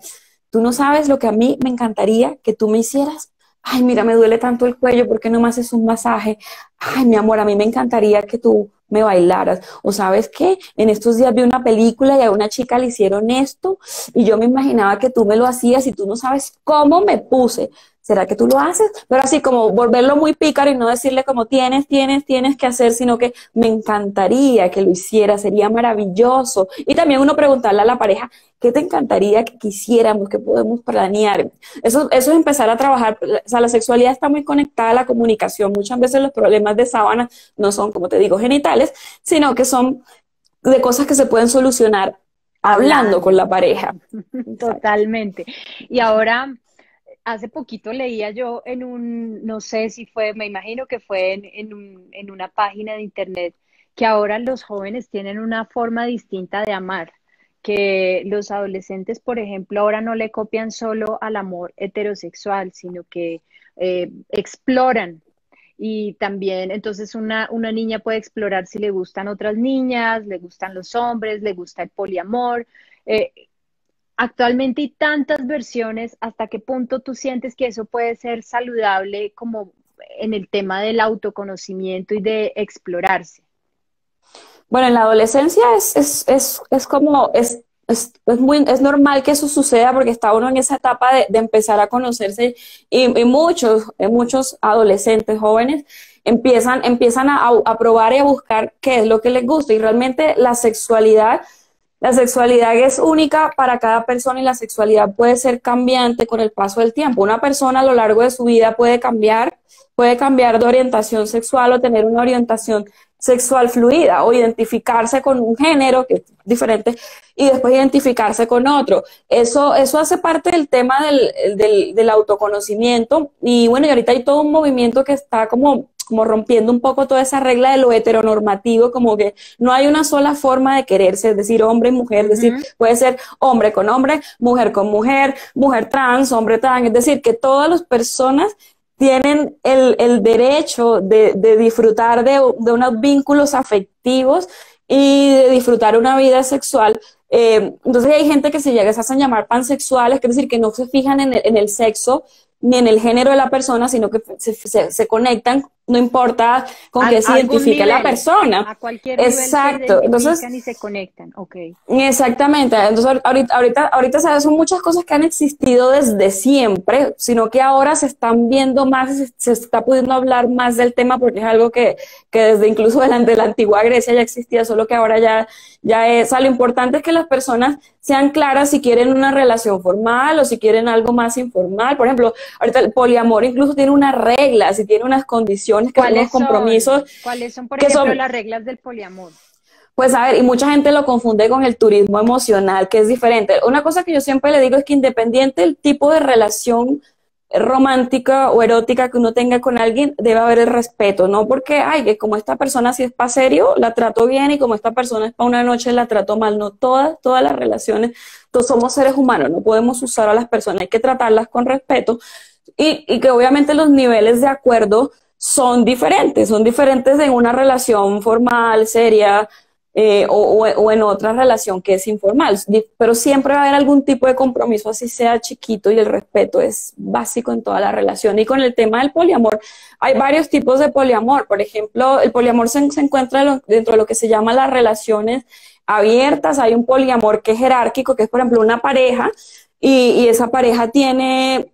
tú no sabes lo que a mí me encantaría que tú me hicieras ay, mira, me duele tanto el cuello, ¿por qué no me haces un masaje? Ay, mi amor, a mí me encantaría que tú me bailaras. O sabes qué, en estos días vi una película y a una chica le hicieron esto y yo me imaginaba que tú me lo hacías y tú no sabes cómo me puse. ¿Será que tú lo haces? Pero así como volverlo muy pícaro y no decirle como tienes, tienes, tienes que hacer, sino que me encantaría que lo hiciera, sería maravilloso. Y también uno preguntarle a la pareja, ¿qué te encantaría que quisiéramos, que podemos planear? Eso, eso es empezar a trabajar, o sea, la sexualidad está muy conectada a la comunicación. Muchas veces los problemas de sábana no son, como te digo, genitales, sino que son de cosas que se pueden solucionar hablando con la pareja. [laughs] Totalmente. Y ahora hace poquito leía yo en un, no sé si fue, me imagino que fue en, en, una página de internet, que ahora los jóvenes tienen una forma distinta de amar, que los adolescentes, por ejemplo, ahora no le copian solo al amor heterosexual, sino que eh, exploran. Y también, entonces, una, una niña puede explorar si le gustan otras niñas, le gustan los hombres, le gusta el poliamor. Eh, actualmente hay tantas versiones, ¿hasta qué punto tú sientes que eso puede ser saludable como en el tema del autoconocimiento y de explorarse? Bueno, en la adolescencia es, es, es, es como, es, es, muy, es normal que eso suceda porque está uno en esa etapa de, de empezar a conocerse y, muchos, muchos adolescentes jóvenes empiezan, empiezan a, a probar y a buscar qué es lo que les gusta y realmente la sexualidad la sexualidad es única para cada persona y la sexualidad puede ser cambiante con el paso del tiempo. Una persona a lo largo de su vida puede cambiar, puede cambiar de orientación sexual o tener una orientación sexual fluida o identificarse con un género que es diferente y después identificarse con otro. Eso, eso hace parte del tema del, del, del autoconocimiento y bueno, y ahorita hay todo un movimiento que está como como rompiendo un poco toda esa regla de lo heteronormativo, como que no hay una sola forma de quererse, es decir, hombre y mujer, es decir, puede ser hombre con hombre, mujer con mujer, mujer trans, hombre trans, es decir, que todas las personas tienen el, el derecho de, de disfrutar de, de, unos vínculos afectivos y de disfrutar una vida sexual. Eh, entonces hay gente que se llega, se hacen llamar pansexuales, es decir, que no se fijan en el, en el sexo ni en el género de la persona, sino que se, se, se conectan no importa con qué se identifique la persona. A cualquier Exacto. Entonces, y se conectan. Okay. Exactamente. Entonces, ahorita, ahorita, ahorita ¿sabes? son muchas cosas que han existido desde siempre, sino que ahora se están viendo más, se, está pudiendo hablar más del tema porque es algo que, que desde incluso delante de la antigua Grecia ya existía, solo que ahora ya, ya es. O sea, lo importante es que las personas sean claras si quieren una relación formal o si quieren algo más informal. Por ejemplo, ahorita el poliamor incluso tiene unas reglas y tiene unas condiciones ¿Cuáles compromisos. Son? ¿Cuáles son, por ejemplo, las reglas del poliamor? Pues a ver, y mucha gente lo confunde con el turismo emocional, que es diferente. Una cosa que yo siempre le digo es que independiente del tipo de relación romántica o erótica que uno tenga con alguien, debe haber el respeto, no porque, ay, que como esta persona si es para serio, la trato bien y como esta persona es para una noche, la trato mal. No, todas, todas las relaciones, todos somos seres humanos, no podemos usar a las personas, hay que tratarlas con respeto y, y que obviamente los niveles de acuerdo son diferentes, son diferentes en una relación formal, seria, eh, o, o, en otra relación que es informal, pero siempre va a haber algún tipo de compromiso, así sea chiquito, y el respeto es básico en toda la relación. Y con el tema del poliamor, hay varios tipos de poliamor. Por ejemplo, el poliamor se, se encuentra dentro de lo que se llama las relaciones abiertas. Hay un poliamor que es jerárquico, que es, por ejemplo, una pareja, y, y esa pareja tiene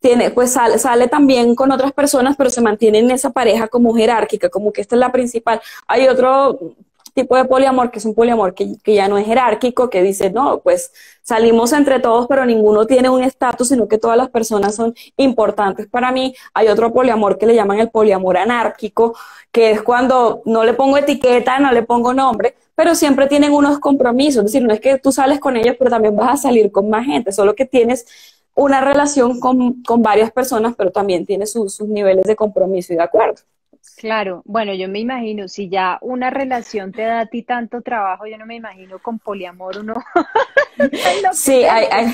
tiene, pues sale, sale también con otras personas, pero se mantiene en esa pareja como jerárquica, como que esta es la principal. Hay otro tipo de poliamor, que es un poliamor que, que, ya no es jerárquico, que dice, no, pues salimos entre todos, pero ninguno tiene un estatus, sino que todas las personas son importantes para mí. Hay otro poliamor que le llaman el poliamor anárquico, que es cuando no le pongo etiqueta, no le pongo nombre, pero siempre tienen unos compromisos. Es decir, no es que tú sales con ellos, pero también vas a salir con más gente, solo que tienes una relación con, con varias personas, pero también tiene sus niveles de compromiso y de acuerdo. Claro, bueno, yo me imagino, si ya una relación te da a ti tanto trabajo, yo no me imagino con poliamor uno. [laughs] sí, hay,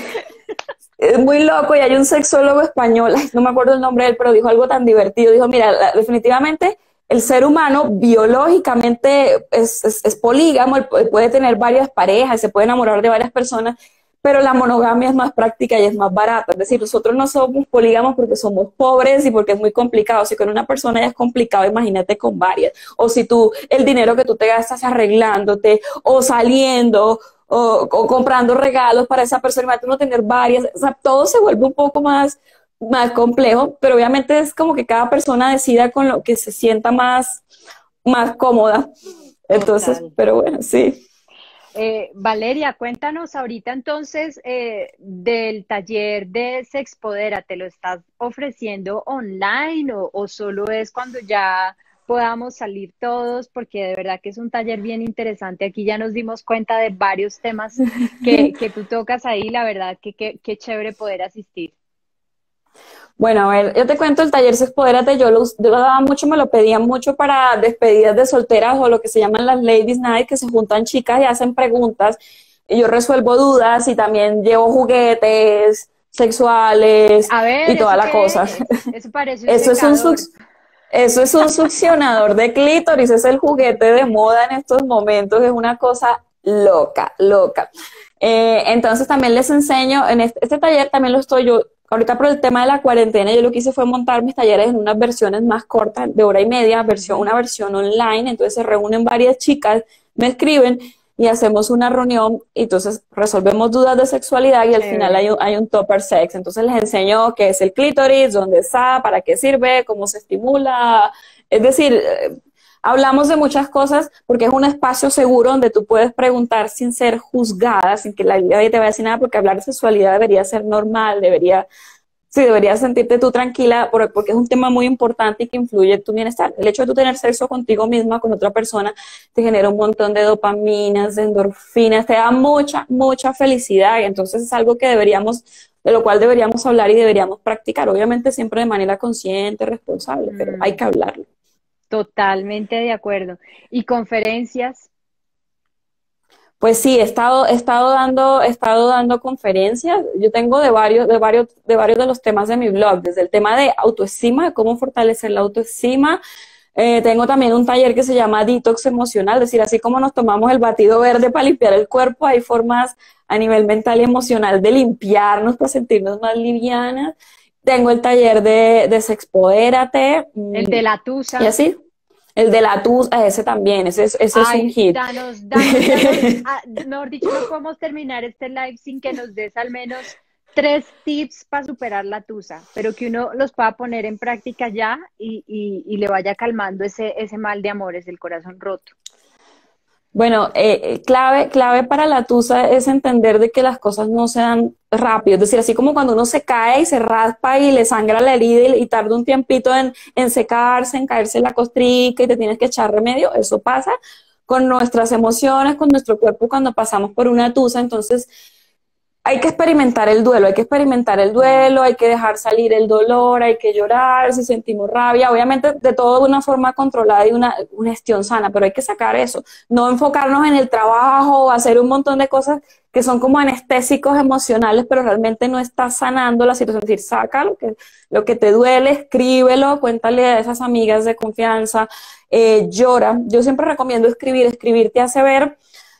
es muy loco y hay un sexólogo español, no me acuerdo el nombre de él, pero dijo algo tan divertido, dijo, mira, definitivamente el ser humano biológicamente es, es, es polígamo, puede tener varias parejas, se puede enamorar de varias personas, pero la monogamia es más práctica y es más barata. Es decir, nosotros no somos polígamos porque somos pobres y porque es muy complicado. Si con una persona ya es complicado, imagínate con varias. O si tú, el dinero que tú te gastas arreglándote o saliendo o, comprando regalos para esa persona, imagínate no tener varias. O sea, todo se vuelve un poco más, más complejo, pero obviamente es como que cada persona decida con lo que se sienta más, más cómoda. Entonces, pero bueno, sí. Eh, Valeria, cuéntanos ahorita entonces eh, del taller de Sexpodera, ¿te lo estás ofreciendo online o, solo es cuando ya podamos salir todos? Porque de verdad que es un taller bien interesante. Aquí ya nos dimos cuenta de varios temas que, [laughs] que tú tocas ahí, la verdad que qué chévere poder asistir. Bueno, a ver, yo te cuento el taller Sexpodérate, yo lo, yo lo daba mucho, me lo pedían mucho para despedidas de solteras o lo que se llaman las Ladies Night, que se juntan chicas y hacen preguntas, y yo resuelvo dudas y también llevo juguetes sexuales y toda la cosa. Eso parece [laughs] eso es un eso es un succionador de clítoris, es el juguete de moda en estos momentos, es una cosa loca, loca. Eh, entonces también les enseño, en este, este, taller también lo estoy yo Ahorita por el tema de la cuarentena, yo lo que hice fue montar mis talleres en unas versiones más cortas, de hora y media, versión, una versión online. Entonces se reúnen varias chicas, me escriben y hacemos una reunión y entonces resolvemos dudas de sexualidad y al final hay un, hay un topper sex. Entonces les enseño qué es el clítoris, dónde está, para qué sirve, cómo se estimula. Es decir, hablamos de muchas cosas porque es un espacio seguro donde tú puedes preguntar sin ser juzgada, sin que la vida te vaya a decir nada, porque hablar de sexualidad debería ser normal, debería, sí, deberías sentirte tú tranquila, porque es un tema muy importante y que influye en tu bienestar. El hecho de tú tener sexo contigo misma, con otra persona, te genera un montón de dopaminas, de endorfinas, te da mucha, mucha felicidad, y entonces es algo que deberíamos de lo cual deberíamos hablar y deberíamos practicar, obviamente siempre de manera consciente, responsable, pero hay mm. que hablarlo. Totalmente de acuerdo. ¿Y conferencias? Pues sí, he estado, he estado dando, he estado dando conferencias. Yo tengo de varios, de varios, de varios de los temas de mi blog, desde el tema de autoestima, de cómo fortalecer la autoestima. Eh, tengo también un taller que se llama detox emocional, es decir, así como nos tomamos el batido verde para limpiar el cuerpo, hay formas a nivel mental y emocional de limpiarnos para sentirnos más livianas. Tengo el taller de, de Sexpodérate. El de la tusa. Y así. El de la tusa, ese también, ese, ese es un hit. Danos, danos, [laughs] ah, mejor dicho, no podemos terminar este live sin que nos des al menos tres tips para superar la tusa, pero que uno los pueda poner en práctica ya y, y, y le vaya calmando ese, ese mal de amores, el corazón roto. Bueno, eh, eh, clave, clave para la tusa es entender de que las cosas no se dan rápido. Es decir, así como cuando uno se cae y se raspa y le sangra la herida y, tarda un tiempito en, en, secarse, en caerse la costrica y te tienes que echar remedio, eso pasa con nuestras emociones, con nuestro cuerpo cuando pasamos por una tusa. Entonces, hay que experimentar el duelo, hay que experimentar el duelo, hay que dejar salir el dolor, hay que llorar si sentimos rabia, obviamente de todo de una forma controlada y una, una gestión sana, pero hay que sacar eso, no enfocarnos en el trabajo hacer un montón de cosas que son como anestésicos emocionales, pero realmente no estás sanando la situación, es decir, saca lo que, lo que te duele, escríbelo, cuéntale a esas amigas de confianza, eh, llora. Yo siempre recomiendo escribir, escribir te hace ver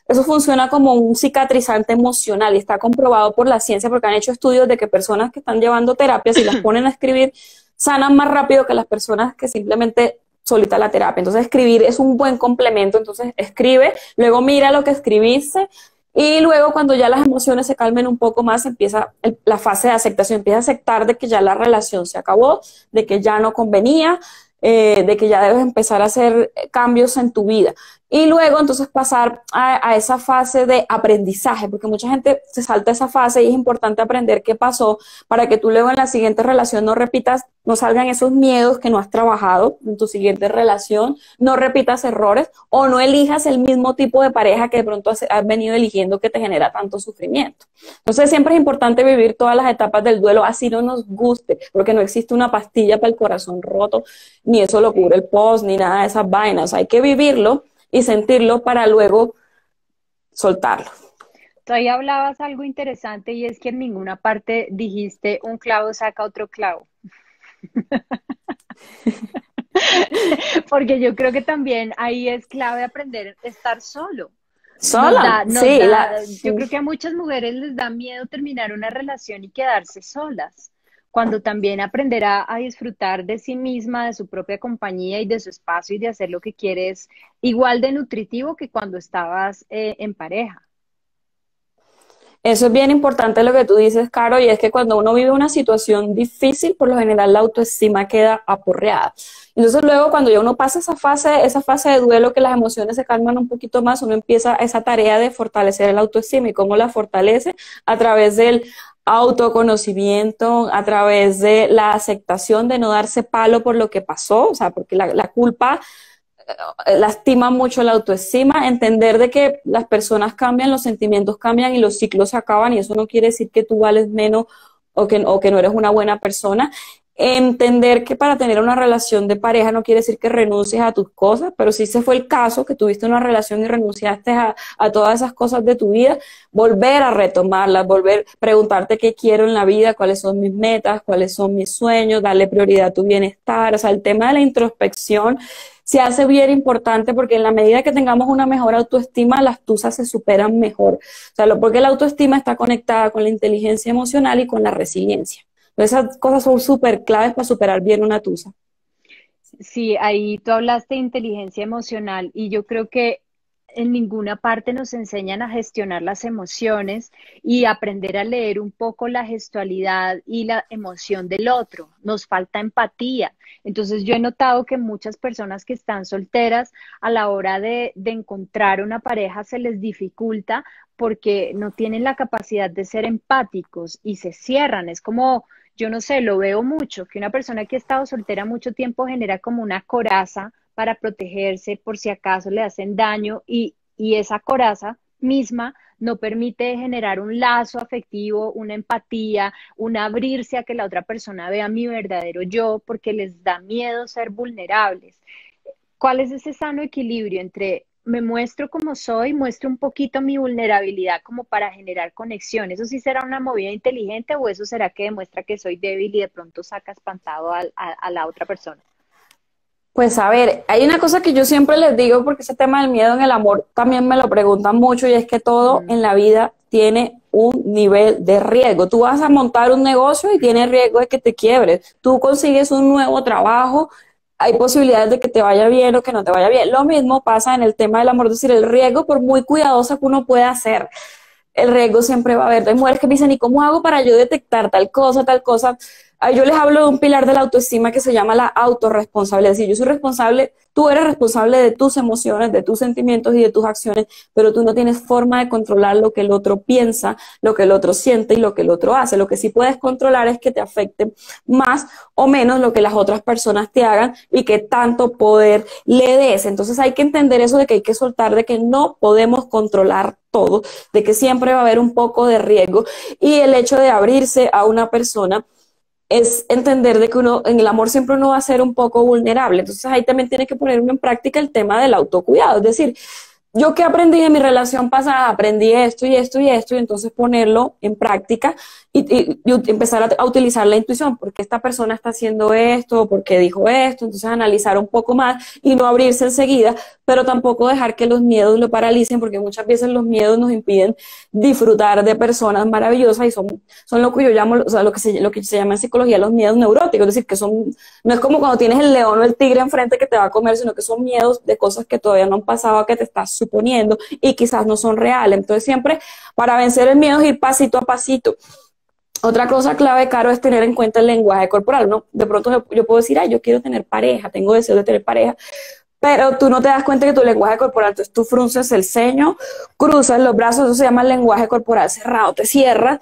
eso funciona como un cicatrizante emocional y está comprobado por la ciencia porque han hecho estudios de que personas que están llevando terapias y las [clears throat] ponen a escribir sanan más rápido que las personas que simplemente solita la terapia. Entonces escribir es un buen complemento, entonces escribe, luego mira lo que escribiste y luego cuando ya las emociones se calmen un poco más, empieza la fase de aceptación, empieza a aceptar de que ya la relación se acabó, de que ya no convenía, eh, de que ya debes empezar a hacer cambios en tu vida. Y luego entonces pasar a, esa fase de aprendizaje, porque mucha gente se salta esa fase y es importante aprender qué pasó para que tú luego en la siguiente relación no repitas, no salgan esos miedos que no has trabajado en tu siguiente relación, no repitas errores o no elijas el mismo tipo de pareja que de pronto has, has venido eligiendo que te genera tanto sufrimiento. Entonces siempre es importante vivir todas las etapas del duelo, así no nos guste, porque no existe una pastilla para el corazón roto, ni eso lo cubre el post, ni nada de esas vainas. Hay que vivirlo y sentirlo para luego soltarlo. Tú ahí hablabas algo interesante y es que en ninguna parte dijiste un clavo saca otro clavo. [laughs] Porque yo creo que también ahí es clave aprender a estar solo. Sola, sí, yo creo que a muchas mujeres les da miedo terminar una relación y quedarse solas, cuando también aprender a, disfrutar de sí misma, de su propia compañía y de su espacio y de hacer lo que quieres igual de nutritivo que cuando estabas eh, en pareja. Eso es bien importante lo que tú dices, Caro, y es que cuando uno vive una situación difícil, por lo general la autoestima queda aporreada. Entonces luego cuando ya uno pasa esa fase, esa fase de duelo, que las emociones se calman un poquito más, uno empieza esa tarea de fortalecer el autoestima y cómo la fortalece a través del autoconocimiento, a través de la aceptación de no darse palo por lo que pasó, o sea, porque la, la culpa eh, lastima mucho la autoestima, entender de que las personas cambian, los sentimientos cambian y los ciclos se acaban y eso no quiere decir que tú vales menos o que, o que no eres una buena persona. Entender que para tener una relación de pareja no quiere decir que renuncies a tus cosas, pero si ese fue el caso, que tuviste una relación y renunciaste a, a todas esas cosas de tu vida, volver a retomarlas, volver, preguntarte qué quiero en la vida, cuáles son mis metas, cuáles son mis sueños, darle prioridad a tu bienestar. O sea, el tema de la introspección se hace bien importante porque en la medida que tengamos una mejor autoestima, las tusas se superan mejor. O sea, porque la autoestima está conectada con la inteligencia emocional y con la resiliencia. Esas cosas son súper claves para superar bien una tusa. Sí, ahí tú hablaste de inteligencia emocional y yo creo que en ninguna parte nos enseñan a gestionar las emociones y aprender a leer un poco la gestualidad y la emoción del otro. Nos falta empatía. Entonces yo he notado que muchas personas que están solteras a la hora de, de encontrar una pareja se les dificulta porque no tienen la capacidad de ser empáticos y se cierran. Es como, yo no sé, lo veo mucho, que una persona que ha estado soltera mucho tiempo genera como una coraza para protegerse por si acaso le hacen daño y, esa coraza misma no permite generar un lazo afectivo, una empatía, un abrirse a que la otra persona vea mi verdadero yo, porque les da miedo ser vulnerables. ¿Cuál es ese sano equilibrio entre me muestro como soy, muestro un poquito mi vulnerabilidad como para generar conexión? ¿Eso sí será una movida inteligente o eso será que demuestra que soy débil y de pronto saca espantado a la otra persona? Pues a ver, hay una cosa que yo siempre les digo, porque ese tema del miedo en el amor también me lo preguntan mucho, y es que todo en la vida tiene un nivel de riesgo. Tú vas a montar un negocio y tiene riesgo de que te quiebres. Tú consigues un nuevo trabajo, hay posibilidades de que te vaya bien o que no te vaya bien. Lo mismo pasa en el tema del amor, es decir, el riesgo, por muy cuidadosa que uno pueda hacer, el riesgo siempre va a haber. Hay mujeres que me dicen, ¿y cómo hago para yo detectar tal cosa, tal cosa? Yo les hablo de un pilar de la autoestima que se llama la autorresponsabilidad. Es decir, yo soy responsable, tú eres responsable de tus emociones, de tus sentimientos y de tus acciones, pero tú no tienes forma de controlar lo que el otro piensa, lo que el otro siente y lo que el otro hace. Lo que sí puedes controlar es que te afecte más o menos lo que las otras personas te hagan y que tanto poder le des. Entonces hay que entender eso de que hay que soltar, de que no podemos controlar todo, de que siempre va a haber un poco de riesgo y el hecho de abrirse a una persona es entender de que uno, en el amor siempre uno va a ser un poco vulnerable. Entonces ahí también tiene que poner en práctica el tema del autocuidado. Es decir, yo que aprendí en mi relación pasada, aprendí esto y esto y esto, y entonces ponerlo en práctica y, empezar a, utilizar la intuición, porque esta persona está haciendo esto, porque dijo esto, entonces analizar un poco más y no abrirse enseguida, pero tampoco dejar que los miedos lo paralicen, porque muchas veces los miedos nos impiden disfrutar de personas maravillosas y son, son lo que yo llamo, o sea, lo que, se, lo que se llama en psicología los miedos neuróticos, es decir, que son, no es como cuando tienes el león o el tigre enfrente que te va a comer, sino que son miedos de cosas que todavía no han pasado, que te estás suponiendo y quizás no son reales. Entonces siempre para vencer el miedo es ir pasito a pasito. Otra cosa clave, Caro, es tener en cuenta el lenguaje corporal, ¿no? De pronto yo puedo decir, ay, yo quiero tener pareja, tengo deseo de tener pareja, pero tú no te das cuenta que tu lenguaje corporal, entonces tú frunces el ceño, cruzas los brazos, eso se llama lenguaje corporal cerrado, te cierras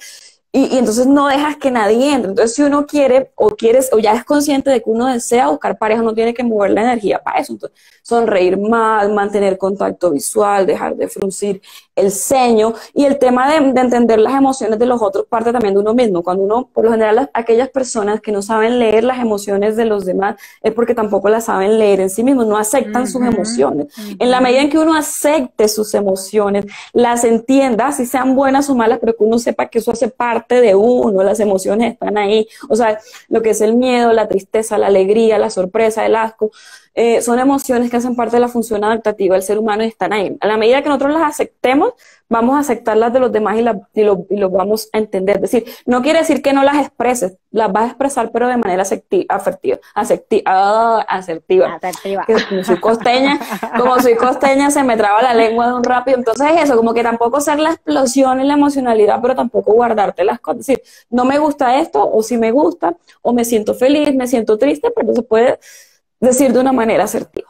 y, entonces no dejas que nadie entre. Entonces, si uno quiere o quieres o ya es consciente de que uno desea buscar pareja, no tiene que mover la energía para eso. Entonces, sonreír más, mantener contacto visual, dejar de fruncir el ceño y el tema de, entender las emociones de los otros parte también de uno mismo. Cuando uno, por lo general, aquellas personas que no saben leer las emociones de los demás es porque tampoco las saben leer en sí mismos, no aceptan sus emociones. En la medida en que uno acepte sus emociones, las entienda, si sean buenas o malas, pero que uno sepa que eso hace parte de uno, las emociones están ahí. O sea, lo que es el miedo, la tristeza, la alegría, la sorpresa, el asco, eh, son emociones que hacen parte de la función adaptativa del ser humano y están ahí. A la medida que nosotros las aceptemos, vamos a aceptar las de los demás y, las y, lo, y vamos a entender. Es decir, no quiere decir que no las expreses, las vas a expresar, pero de manera afectiva, afectiva, ah, asertiva. asertiva. como soy costeña, como soy costeña, se me traba la lengua de un rápido. Entonces, eso, como que tampoco ser la explosión en la emocionalidad, pero tampoco guardarte las cosas. Es decir, no me gusta esto, o si me gusta, o me siento feliz, me siento triste, pero se puede decir de una manera asertiva.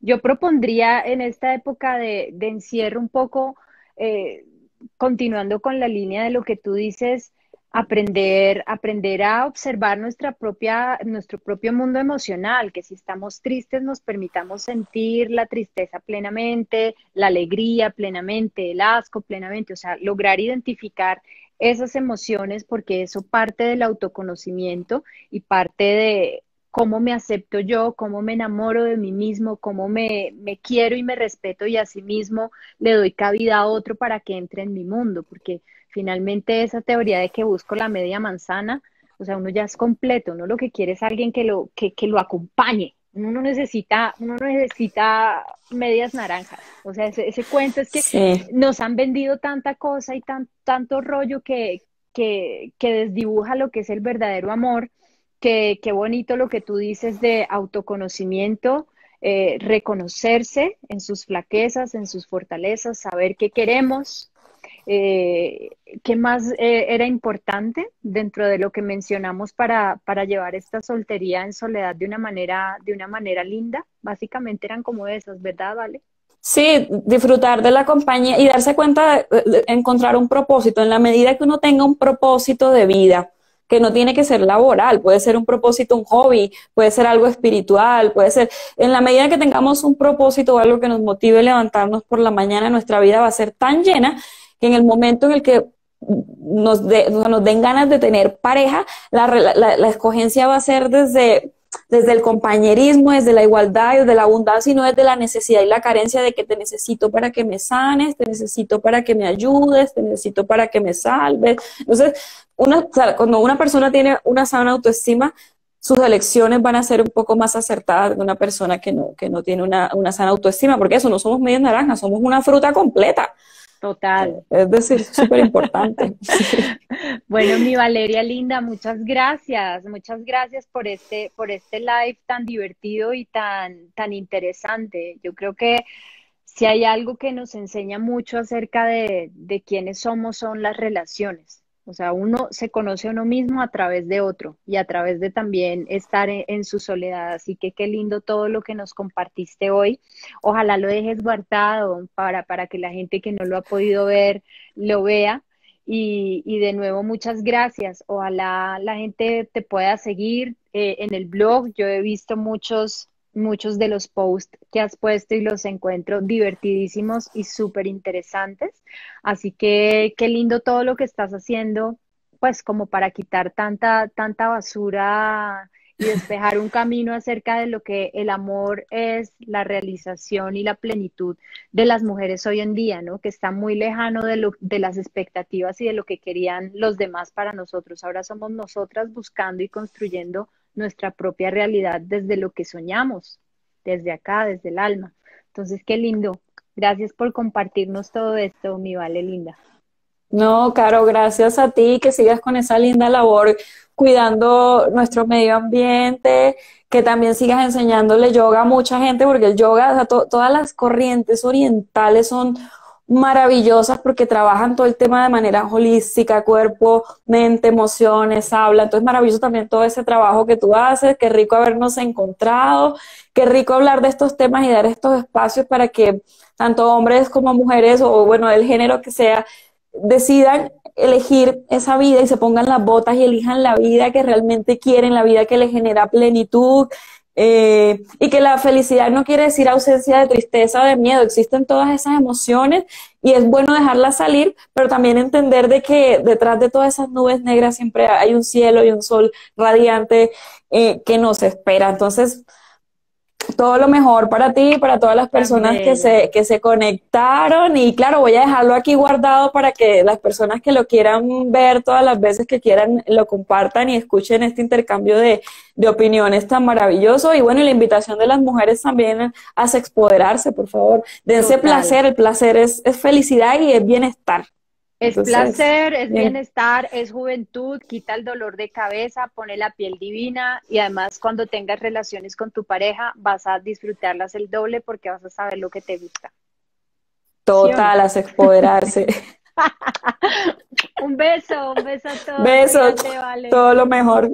Yo propondría en esta época de, encierro un poco, eh, continuando con la línea de lo que tú dices, aprender, aprender a observar nuestra propia, nuestro propio mundo emocional, que si estamos tristes nos permitamos sentir la tristeza plenamente, la alegría plenamente, el asco plenamente, o sea, lograr identificar esas emociones porque eso parte del autoconocimiento y parte de cómo me acepto yo, cómo me enamoro de mí mismo, cómo me, me quiero y me respeto y asimismo le doy cabida a otro para que entre en mi mundo, porque finalmente esa teoría de que busco la media manzana, o sea, uno ya es completo, uno lo que quiere es alguien que lo, que, que lo acompañe, uno no necesita, uno no necesita medias naranjas. O sea, ese, ese cuento es que nos han vendido tanta cosa y tan, tanto rollo que, que, que desdibuja lo que es el verdadero amor qué bonito lo que tú dices de autoconocimiento, eh, reconocerse en sus flaquezas, en sus fortalezas, saber qué queremos. Eh, ¿Qué más eh, era importante dentro de lo que mencionamos para, para, llevar esta soltería en soledad de una manera, de una manera linda? Básicamente eran como esas, ¿verdad, Vale? Sí, disfrutar de la compañía y darse cuenta de encontrar un propósito. En la medida que uno tenga un propósito de vida, que no tiene que ser laboral, puede ser un propósito, un hobby, puede ser algo espiritual, puede ser, en la medida que tengamos un propósito o algo que nos motive levantarnos por la mañana, nuestra vida va a ser tan llena que en el momento en el que nos, nos den ganas de tener pareja, la, la escogencia va a ser desde desde el compañerismo, desde la igualdad, desde la abundancia, sino desde la necesidad y la carencia de que te necesito para que me sanes, te necesito para que me ayudes, te necesito para que me salves. Entonces, cuando una persona tiene una sana autoestima, sus elecciones van a ser un poco más acertadas de una persona que no, que no tiene una, una sana autoestima, porque eso no somos medio naranja, somos una fruta completa. Total. Es decir, súper importante. [laughs] [laughs] bueno, mi Valeria linda, muchas gracias, muchas gracias por este, por este live tan divertido y tan, tan interesante. Yo creo que si hay algo que nos enseña mucho acerca de, de quiénes somos son las relaciones. O sea, uno se conoce a uno mismo a través de otro y a través de también estar en, su soledad. Así que qué lindo todo lo que nos compartiste hoy. Ojalá lo dejes guardado para, para que la gente que no lo ha podido ver lo vea. Y, y de nuevo, muchas gracias. Ojalá la gente te pueda seguir eh, en el blog. Yo he visto muchos muchos de los posts que has puesto y los encuentro divertidísimos y súper interesantes. Así que qué lindo todo lo que estás haciendo, pues como para quitar tanta, tanta basura y despejar un camino acerca de lo que el amor es, la realización y la plenitud de las mujeres hoy en día, ¿no? Que está muy lejano de, lo, de las expectativas y de lo que querían los demás para nosotros. Ahora somos nosotras buscando y construyendo nuestra propia realidad desde lo que soñamos, desde acá, desde el alma. Entonces, qué lindo. Gracias por compartirnos todo esto, mi Vale Linda. No, Caro, gracias a ti, que sigas con esa linda labor cuidando nuestro medio ambiente, que también sigas enseñándole yoga a mucha gente, porque el yoga, todas las corrientes orientales son maravillosas porque trabajan todo el tema de manera holística, cuerpo, mente, emociones, habla. Entonces, maravilloso también todo ese trabajo que tú haces. Qué rico habernos encontrado. Qué rico hablar de estos temas y dar estos espacios para que tanto hombres como mujeres o, bueno, del género que sea, decidan elegir esa vida y se pongan las botas y elijan la vida que realmente quieren, la vida que les genera plenitud, eh, y que la felicidad no quiere decir ausencia de tristeza, de miedo, existen todas esas emociones y es bueno dejarlas salir, pero también entender de que detrás de todas esas nubes negras siempre hay un cielo y un sol radiante eh, que nos espera. Entonces, todo lo mejor para ti para todas las personas que se, que se conectaron. Y claro, voy a dejarlo aquí guardado para que las personas que lo quieran ver todas las veces que quieran lo compartan y escuchen este intercambio de, de opiniones tan maravilloso. Y bueno, y la invitación de las mujeres también a expoderarse, por favor. Dense placer, el placer es, es felicidad y es bienestar. Es placer, es bienestar, es juventud, quita el dolor de cabeza, pone la piel divina y además cuando tengas relaciones con tu pareja vas a disfrutarlas el doble porque vas a saber lo que te gusta. Total, a expoderarse. [laughs] un beso, un beso a todos. Besos, todo lo mejor.